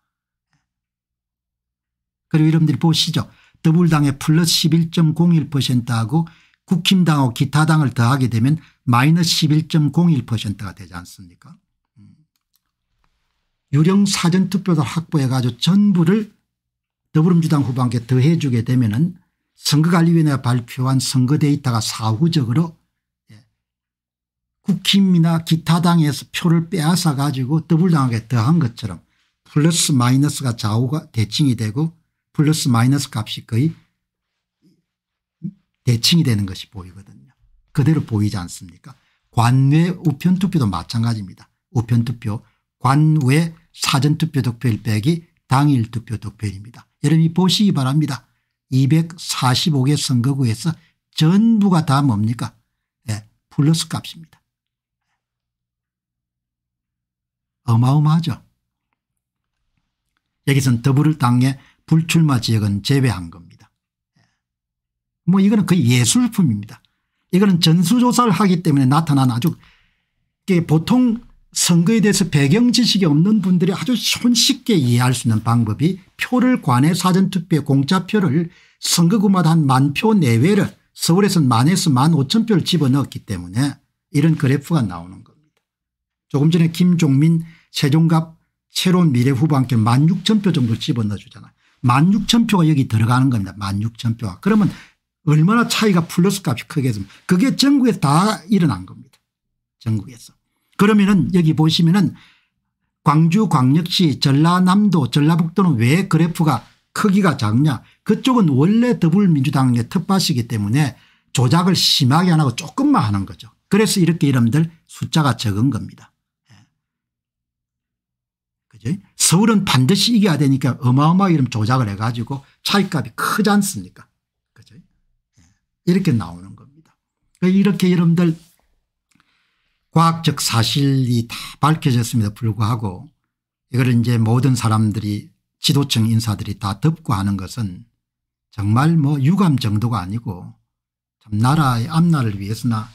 그리고 여러분들이 보시죠. 더불당의 플러스 11.01%하고 국힘당하고 기타 당을 더하게 되면 마이너스 11.01%가 되지 않습니까? 유령 사전투표도 확보해 가지고 전부를 더불어민주당 후보한테 더해 주게 되면 은 선거관리위원회가 발표한 선거 데이터가 사후적으로 예, 국힘이나 기타 당에서 표를 빼앗아 가지고 더불당하게 더한 것처럼 플러스 마이너스가 좌우가 대칭이 되고 플러스 마이너스 값이 거의 대칭이 되는 것이 보이거든요. 그대로 보이지 않습니까 관외 우편투표도 마찬가지입니다. 우편투표 관외 사전투표 득표일 빼기 당일 투표 득표일입니다. 여러분이 보시기 바랍니다. 245개 선거구에서 전부가 다 뭡니까 네, 플러스 값입니다. 어마어마하죠. 여기서는 더불어당의 불출마 지역은 제외한 겁니다. 뭐 이거는 거의 예술품입니다. 이거는 전수조사를 하기 때문에 나타난 아주 보통 선거에 대해서 배경 지식이 없는 분들이 아주 손쉽게 이해할 수 있는 방법이 표를 관내 사전투표에 공짜표를 선거구마다 한 만 표 내외를 서울에서는 만에서 만 오천 표를 집어넣었기 때문에 이런 그래프가 나오는 겁니다. 조금 전에 김종민 세종갑 새로운 미래 후보 함께 만 육천 표 정도 집어넣어 주잖아요. 만 육천 표가 여기 들어가는 겁니다. 만 육천 표가. 그러면 얼마나 차이가 플러스 값이 크겠습니까 그게 전국에서 다 일어난 겁니다. 전국에서. 그러면은 여기 보시면은 광주 광역시 전라남도 전라북도는 왜 그래프가 크기가 작냐 그쪽은 원래 더불민주당의 텃밭이기 때문에 조작을 심하게 안 하고 조금만 하는 거죠. 그래서 이렇게 이름들 숫자가 적은 겁니다. 예. 그죠? 서울은 반드시 이겨야 되니까 어마어마하게 이름 조작을 해가지고 차이값이 크지 않습니까? 예. 이렇게 나오는 겁니다. 이렇게 여러분들 과학적 사실이 다 밝혀졌음에도 불구하고 이걸 이제 모든 사람들이 지도층 인사들이 다 덮고 하는 것은 정말 뭐 유감 정도가 아니고 참 나라의 앞날을 위해서나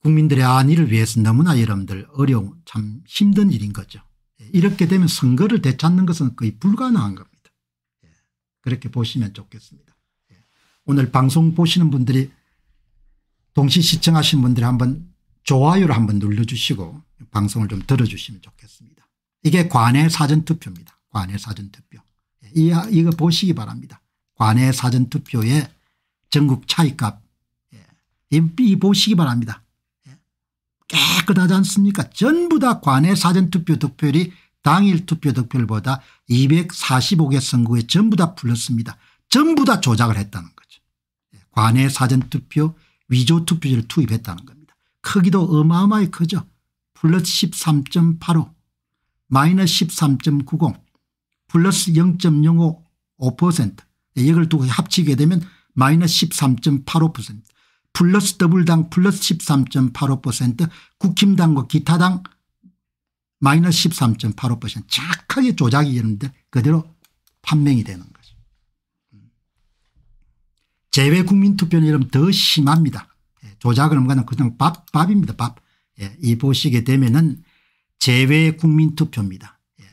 국민들의 안위를 위해서 너무나 여러분들 어려운 참 힘든 일인 거죠. 이렇게 되면 선거를 되찾는 것은 거의 불가능한 겁니다. 예. 그렇게 보시면 좋겠습니다. 예. 오늘 방송 보시는 분들이 동시 시청하신 분들이 한번 좋아요를 한번 눌러주시고 방송을 좀 들어주시면 좋겠습니다. 이게 관내 사전투표입니다. 관내 사전투표. 이, 이거 보시기 바랍니다. 관내 사전투표의 전국 차이값. 예. 이 보시기 바랍니다. 예. 깨끗하지 않습니까 전부 다 관내 사전투표 득표율이 당일 투표 득표율보다 245개 선거에 전부 다 풀렸습니다. 전부 다 조작을 했다는. 관내 사전투표 위조투표지를 투입했다는 겁니다. 크기도 어마어마하게 크죠. 플러스 13.85 마이너스 13.90 플러스 0.055% 이걸 두고 합치게 되면 마이너스 13.85% 플러스 더블당 플러스 13.85% 국힘당과 기타당 마이너스 13.85% 착하게 조작이 되는데 그대로 판명이 되는 거죠. 제외 국민투표는 여러분 더 심합니다. 조작을 하는 그냥 밥, 밥입니다. 밥. 예, 이 보시게 되면은 제외 국민투표입니다. 예.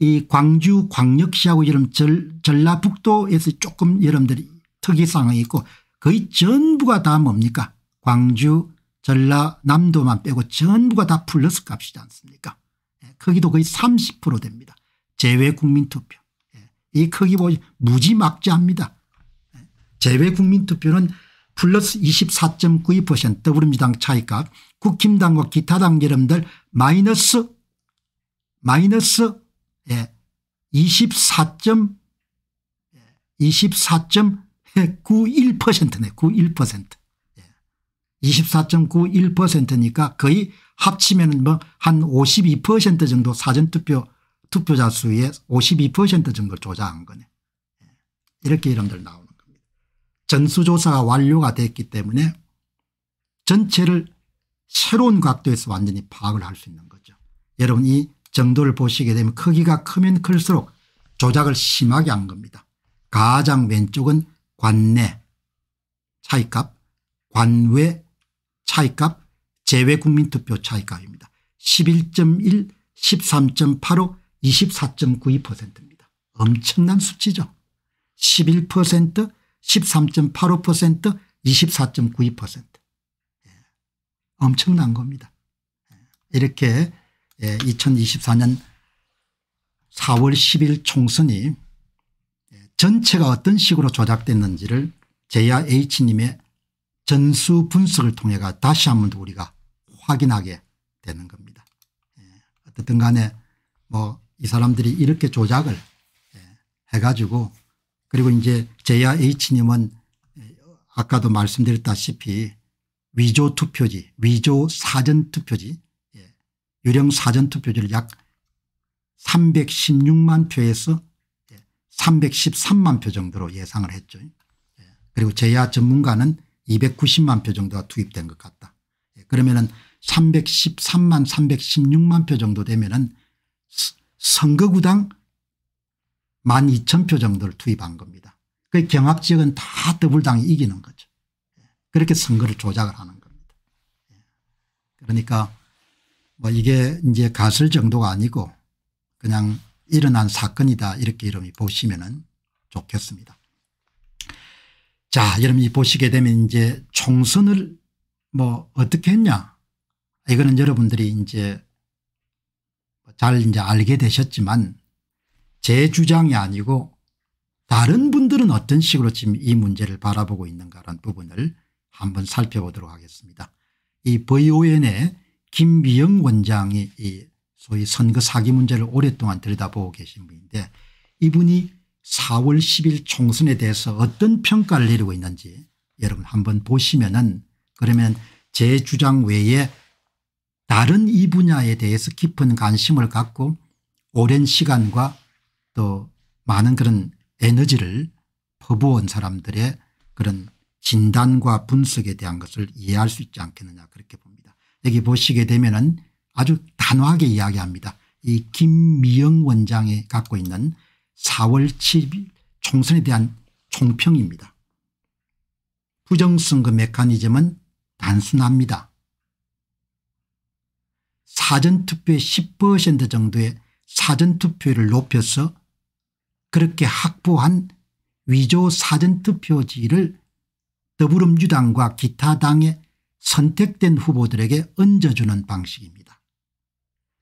이 광주 광역시하고 여러분 절, 전라북도에서 조금 여러분들이 특이사항이 있고 거의 전부가 다 뭡니까 광주 전라남도만 빼고 전부가 다 플러스 값이지 않습니까 예. 크기도 거의 30% 됩니다. 제외 국민투표. 예. 이 크기 보시 무지막지합니다. 예. 제외 국민투표는 플러스 24.92% 더불어민주당 차이값 국힘당과 기타 당 여러분들 마이너스 마이너스 예, 24. 24.91%네 91% 예. 24.91%니까 거의 합치면 뭐한 52% 정도 사전투표 투표자 수의 52% 정도 조작한 거네. 예. 이렇게 여러분들 나옵니다. 전수조사가 완료가 됐기 때문에 전체를 새로운 각도에서 완전히 파악을 할 수 있는 거죠. 여러분 이 정도를 보시게 되면 크기가 크면 클수록 조작을 심하게 한 겁니다. 가장 왼쪽은 관내 차이값 관외 차이값 제외 국민투표 차이값입니다. 11.1 13.85 24.92%입니다. 엄청난 수치죠. 11% 13.85% 24.92% 예. 엄청난 겁니다. 예. 이렇게 2024년 4월 10일 총선이 예, 전체가 어떤 식으로 조작됐는지를 제야 H님의 전수 분석을 통해 다시 한번 더 우리가 확인하게 되는 겁니다. 예. 어떻든 간에 뭐 이 사람들이 이렇게 조작을 예, 해가지고 그리고 이제 제야 H님은 아까도 말씀드렸다시피 위조 투표지 위조 사전 투표지 예. 유령 사전 투표지를 약 316만 표에서 313만 표 정도로 예상을 했죠. 예. 그리고 제야 전문가는 290만 표 정도가 투입된 것 같다. 예. 그러면은 313만 316만 표 정도 되면은 선거구당 12,000표 정도를 투입한 겁니다. 그 경합 지역은 다 더불당이 이기는 거죠. 예. 그렇게 선거를 조작을 하는 겁니다. 그러니까 뭐 이게 이제 가설 정도가 아니고 그냥 일어난 사건이다 이렇게 여러분이 보시면 좋겠습니다. 자 여러분이 보시게 되면 이제 총선을 뭐 어떻게 했냐 이거는 여러분들이 이제 잘 이제 알게 되셨지만 제 주장이 아니고 다른 분들은 어떤 식으로 지금 이 문제를 바라보고 있는가라는 부분을 한번 살펴보도록 하겠습니다. 이 VON의 김미영 원장이 이 소위 선거 사기 문제를 오랫동안 들여다보고 계신 분인데 이분이 4월 10일 총선에 대해서 어떤 평가를 내리고 있는지 여러분 한번 보시면은 그러면 제 주장 외에 다른 이 분야에 대해서 깊은 관심을 갖고 오랜 시간과 또 많은 그런 에너지를 퍼부은 사람들의 그런 진단과 분석에 대한 것을 이해할 수 있지 않겠느냐 그렇게 봅니다. 여기 보시게 되면 은 아주 단호하게 이야기합니다. 이 김미영 원장이 갖고 있는 4월 7일 총선에 대한 총평입니다. 부정선거 메커니즘은 단순합니다. 사전투표의 10% 정도의 사전투표를 높여서 그렇게 확보한 위조 사전투표지를 더불어민주당과 기타 당의 선택된 후보들에게 얹어주는 방식입니다.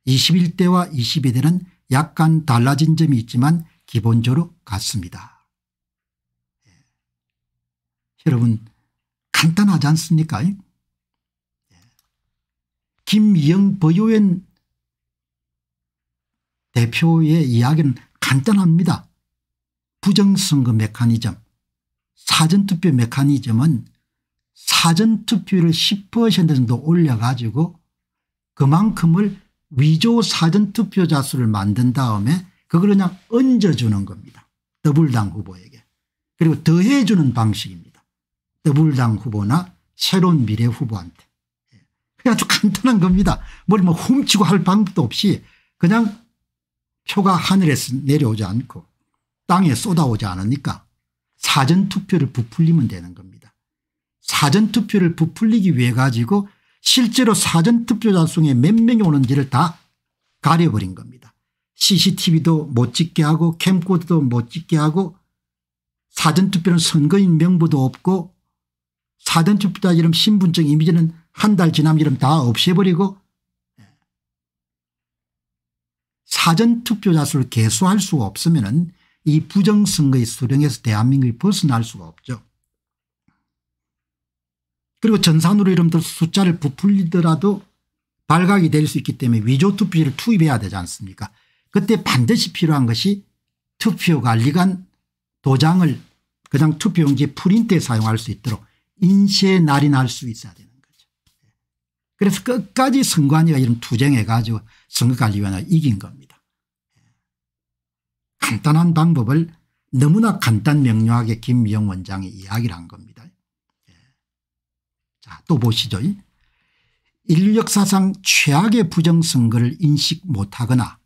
21대와 22대는 약간 달라진 점이 있지만 기본적으로 같습니다. 예. 여러분 간단하지 않습니까 예. 김영 버유엔 대표의 이야기는 간단합니다. 부정선거 메커니즘 사전투표 메커니즘은 사전투표를 10% 정도 올려가지고 그만큼을 위조 사전투표자 수를 만든 다음에 그걸 그냥 얹어주는 겁니다. 더불당 후보에게. 그리고 더해주는 방식입니다. 더불당 후보나 새로운 미래 후보한테. 그게 아주 간단한 겁니다. 뭘 뭐 훔치고 할 방법도 없이 그냥 표가 하늘에서 내려오지 않고 땅에 쏟아오지 않으니까 사전투표를 부풀리면 되는 겁니다. 사전투표를 부풀리기 위해 가지고 실제로 사전투표자 중에 몇 명이 오는지를 다 가려버린 겁니다. cctv도 못 찍게 하고 캠코더도 못 찍게 하고 사전투표는 선거인 명부도 없고 사전투표자 이름 신분증 이미지는 한 달 지나면 이름 다 없애버리고 사전투표자 수를 개수할 수가 없으면 이 부정선거의 수령에서 대한민국이 벗어날 수가 없죠. 그리고 전산으로 이름들 숫자를 부풀리더라도 발각이 될 수 있기 때문에 위조 투표지를 투입해야 되지 않습니까 그때 반드시 필요한 것이 투표관리관 도장을 그냥 투표용지 프린트에 사용할 수 있도록 인쇄 날인할 수 있어야 되는 거죠. 그래서 끝까지 선관위가 이런 투쟁해 가지고 선거관리위원회가 이긴 겁니다. 간단한 방법을 너무나 간단 명료하게 김미영 원장이 이야기를 한 겁니다. 자, 또 보시죠. 인류 역사상 최악의 부정선거를 인식 못하거나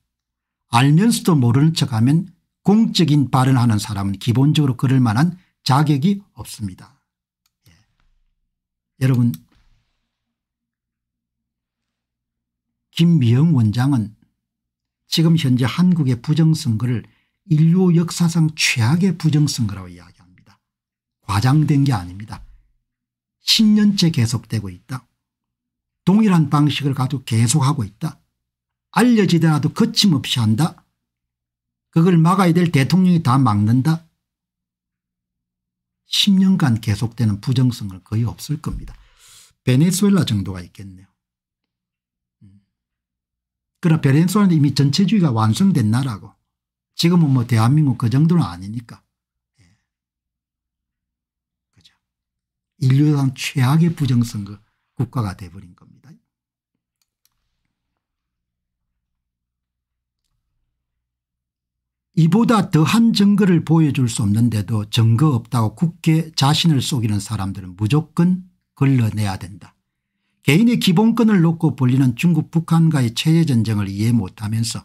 알면서도 모르는 척하면 공적인 발언하는 사람은 기본적으로 그럴 만한 자격이 없습니다. 예. 여러분 김미영 원장은 지금 현재 한국의 부정선거를 인류 역사상 최악의 부정선거라고 이야기합니다. 과장된 게 아닙니다. 10년째 계속되고 있다. 동일한 방식을 가지고 계속하고 있다. 알려지더라도 거침없이 한다. 그걸 막아야 될 대통령이 다 막는다. 10년간 계속되는 부정선거는 거의 없을 겁니다. 베네수엘라 정도가 있겠네요. 음. 그러나 베네수엘라는 이미 전체주의가 완성된 나라고 지금은 뭐 대한민국 그 정도는 아니니까. 예. 그죠. 인류상 최악의 부정선거 국가가 돼버린 겁니다. 이보다 더한 증거를 보여줄 수 없는데도 증거 없다고 굳게 자신을 속이는 사람들은 무조건 걸러내야 된다. 개인의 기본권을 놓고 벌리는 중국 북한과의 체제전쟁을 이해 못하면서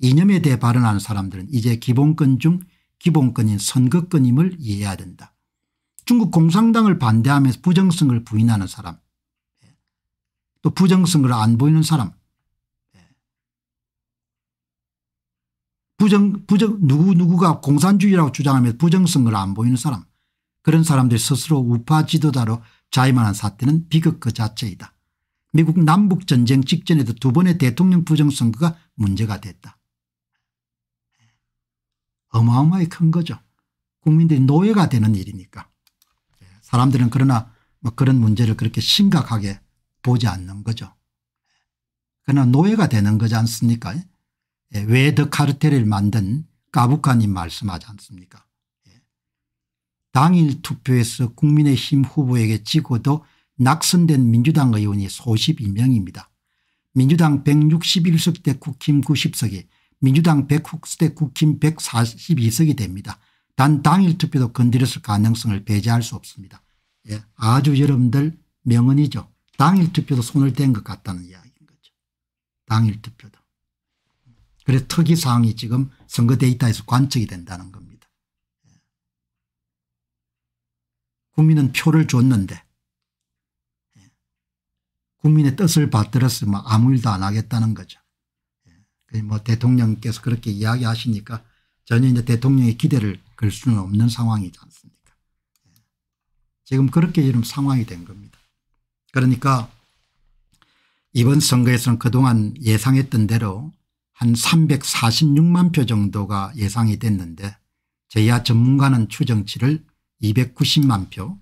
이념에 대해 발언하는 사람들은 이제 기본권 중 기본권인 선거권임을 이해해야 된다. 중국 공산당을 반대하면서 부정성을 부인하는 사람 또 부정성을 안 보이는 사람 부정, 부정, 누구, 누구가 공산주의라고 주장하며 부정성을 안 보이는 사람 그런 사람들이 스스로 우파 지도자로 자임하는 사태는 비극 그 자체이다. 미국 남북전쟁 직전에도 두 번의 대통령 부정선거가 문제가 됐다. 어마어마하게 큰 거죠. 국민들이 노예가 되는 일이니까. 사람들은 그러나 뭐 그런 문제를 그렇게 심각하게 보지 않는 거죠. 그러나 노예가 되는 거지 않습니까 예, 왜더 카르텔을 만든 까부카님 말씀하지 않습니까 예. 당일 투표에서 국민의힘 후보에게 지고도 낙선된 민주당 의원이 소십 인명입니다. 민주당 161석 대 국힘 90석이 민주당 100석 대 국힘 142석이 됩니다. 단 당일 투표도 건드렸을 가능성을 배제할 수 없습니다. 예, 아주 여러분들 명언이죠. 당일 투표도 손을 댄 것 같다는 이야기인 거죠. 당일 투표도. 그래서 특이사항이 지금 선거 데이터에서 관측이 된다는 겁니다. 예. 국민은 표를 줬는데 예. 국민의 뜻을 받들었으면 아무 일도 안 하겠다는 거죠. 예. 뭐 대통령께서 그렇게 이야기하시니까 전혀 이제 대통령의 기대를 걸 수는 없는 상황이지 않습니까 지금 그렇게 이런 상황이 된 겁니다. 그러니까 이번 선거에서는 그동안 예상했던 대로 한 346만 표 정도가 예상이 됐는데 제야 전문가는 추정치를 290만 표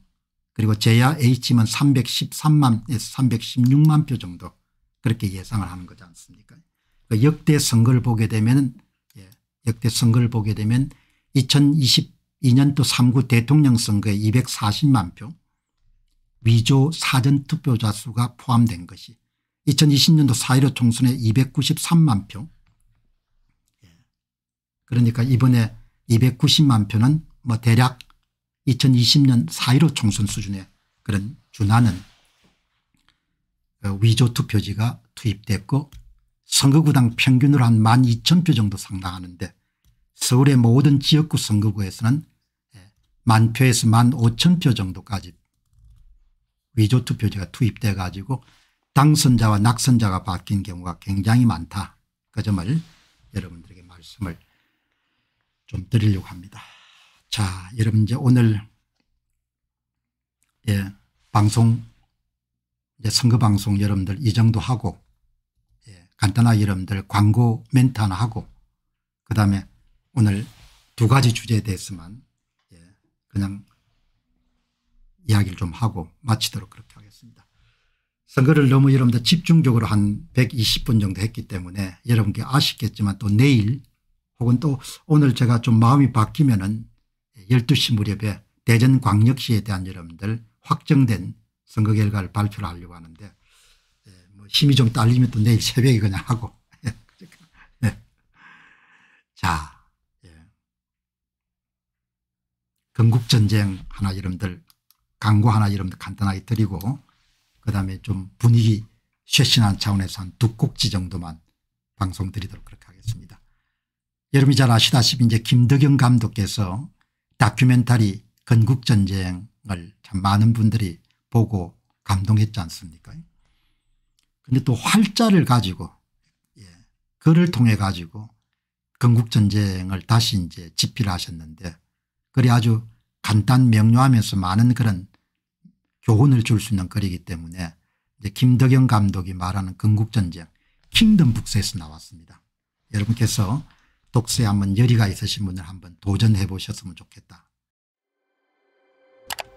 그리고 제야 H면 313만에서 316만 표 정도 그렇게 예상을 하는 거지 않습니까 그 역대 선거를 보게 되면 예, 역대 선거를 보게 되면 2022년도 3구 대통령 선거에 240만 표 위조 사전투표자 수가 포함된 것이 2020년도 4.15 총선에 293만 표. 그러니까 이번에 290만 표는 뭐 대략 2020년 4.15 총선 수준의 그런 준하는 그 위조 투표지가 투입됐고 선거구당 평균으로 한 12,000표 정도 상당하는데 서울의 모든 지역구 선거구에서는 예, 만 표에서 만 5천 표 정도까지 위조 투표지가 투입돼 가지고 당선자와 낙선자가 바뀐 경우가 굉장히 많다. 그 점을 여러분들에게 말씀을 좀 드리려고 합니다. 자 여러분 이제 오늘 예 방송 이제 선거 방송 여러분들 이 정도 하고 예, 간단하게 여러분들 광고 멘트 하나 하고 그다음에 오늘 두 가지 주제에 대해서만 예, 그냥 이야기를 좀 하고 마치도록 그렇게 하겠습니다. 선거를 너무 여러분들 집중적으로 한 120분 정도 했기 때문에 여러분께 아쉽겠지만 또 내일 혹은 또 오늘 제가 좀 마음이 바뀌면 은 12시 무렵에 대전광역시에 대한 여러분들 확정된 선거 결과를 발표를 하려고 하는데 힘이 좀 딸리면 또 내일 새벽에 그냥 하고 네. 자 예. 건국전쟁 하나 여러분들 광고 하나 여러분들 간단하게 드리고 그 다음에 좀 분위기 쇄신한 차원에서 한 두 꼭지 정도만 방송 드리도록 그렇게 하겠습니다. 여러분이 잘 아시다시피 이제 김덕영 감독께서 다큐멘터리 건국전쟁을 참 많은 분들이 보고 감동했지 않습니까 그런데 또 활자를 가지고 예, 그를 통해 가지고 건국전쟁을 다시 이제 집필 하셨는데 그리 아주 간단 명료하면서 많은 그런 교훈을 줄 수 있는 글이기 때문에 이제 김덕영 감독이 말하는 건국전쟁 킹덤 북스에서 나왔습니다. 여러분께서 독서에 한번 열의가 있으신 분들 한번 도전해 보셨으면 좋겠다.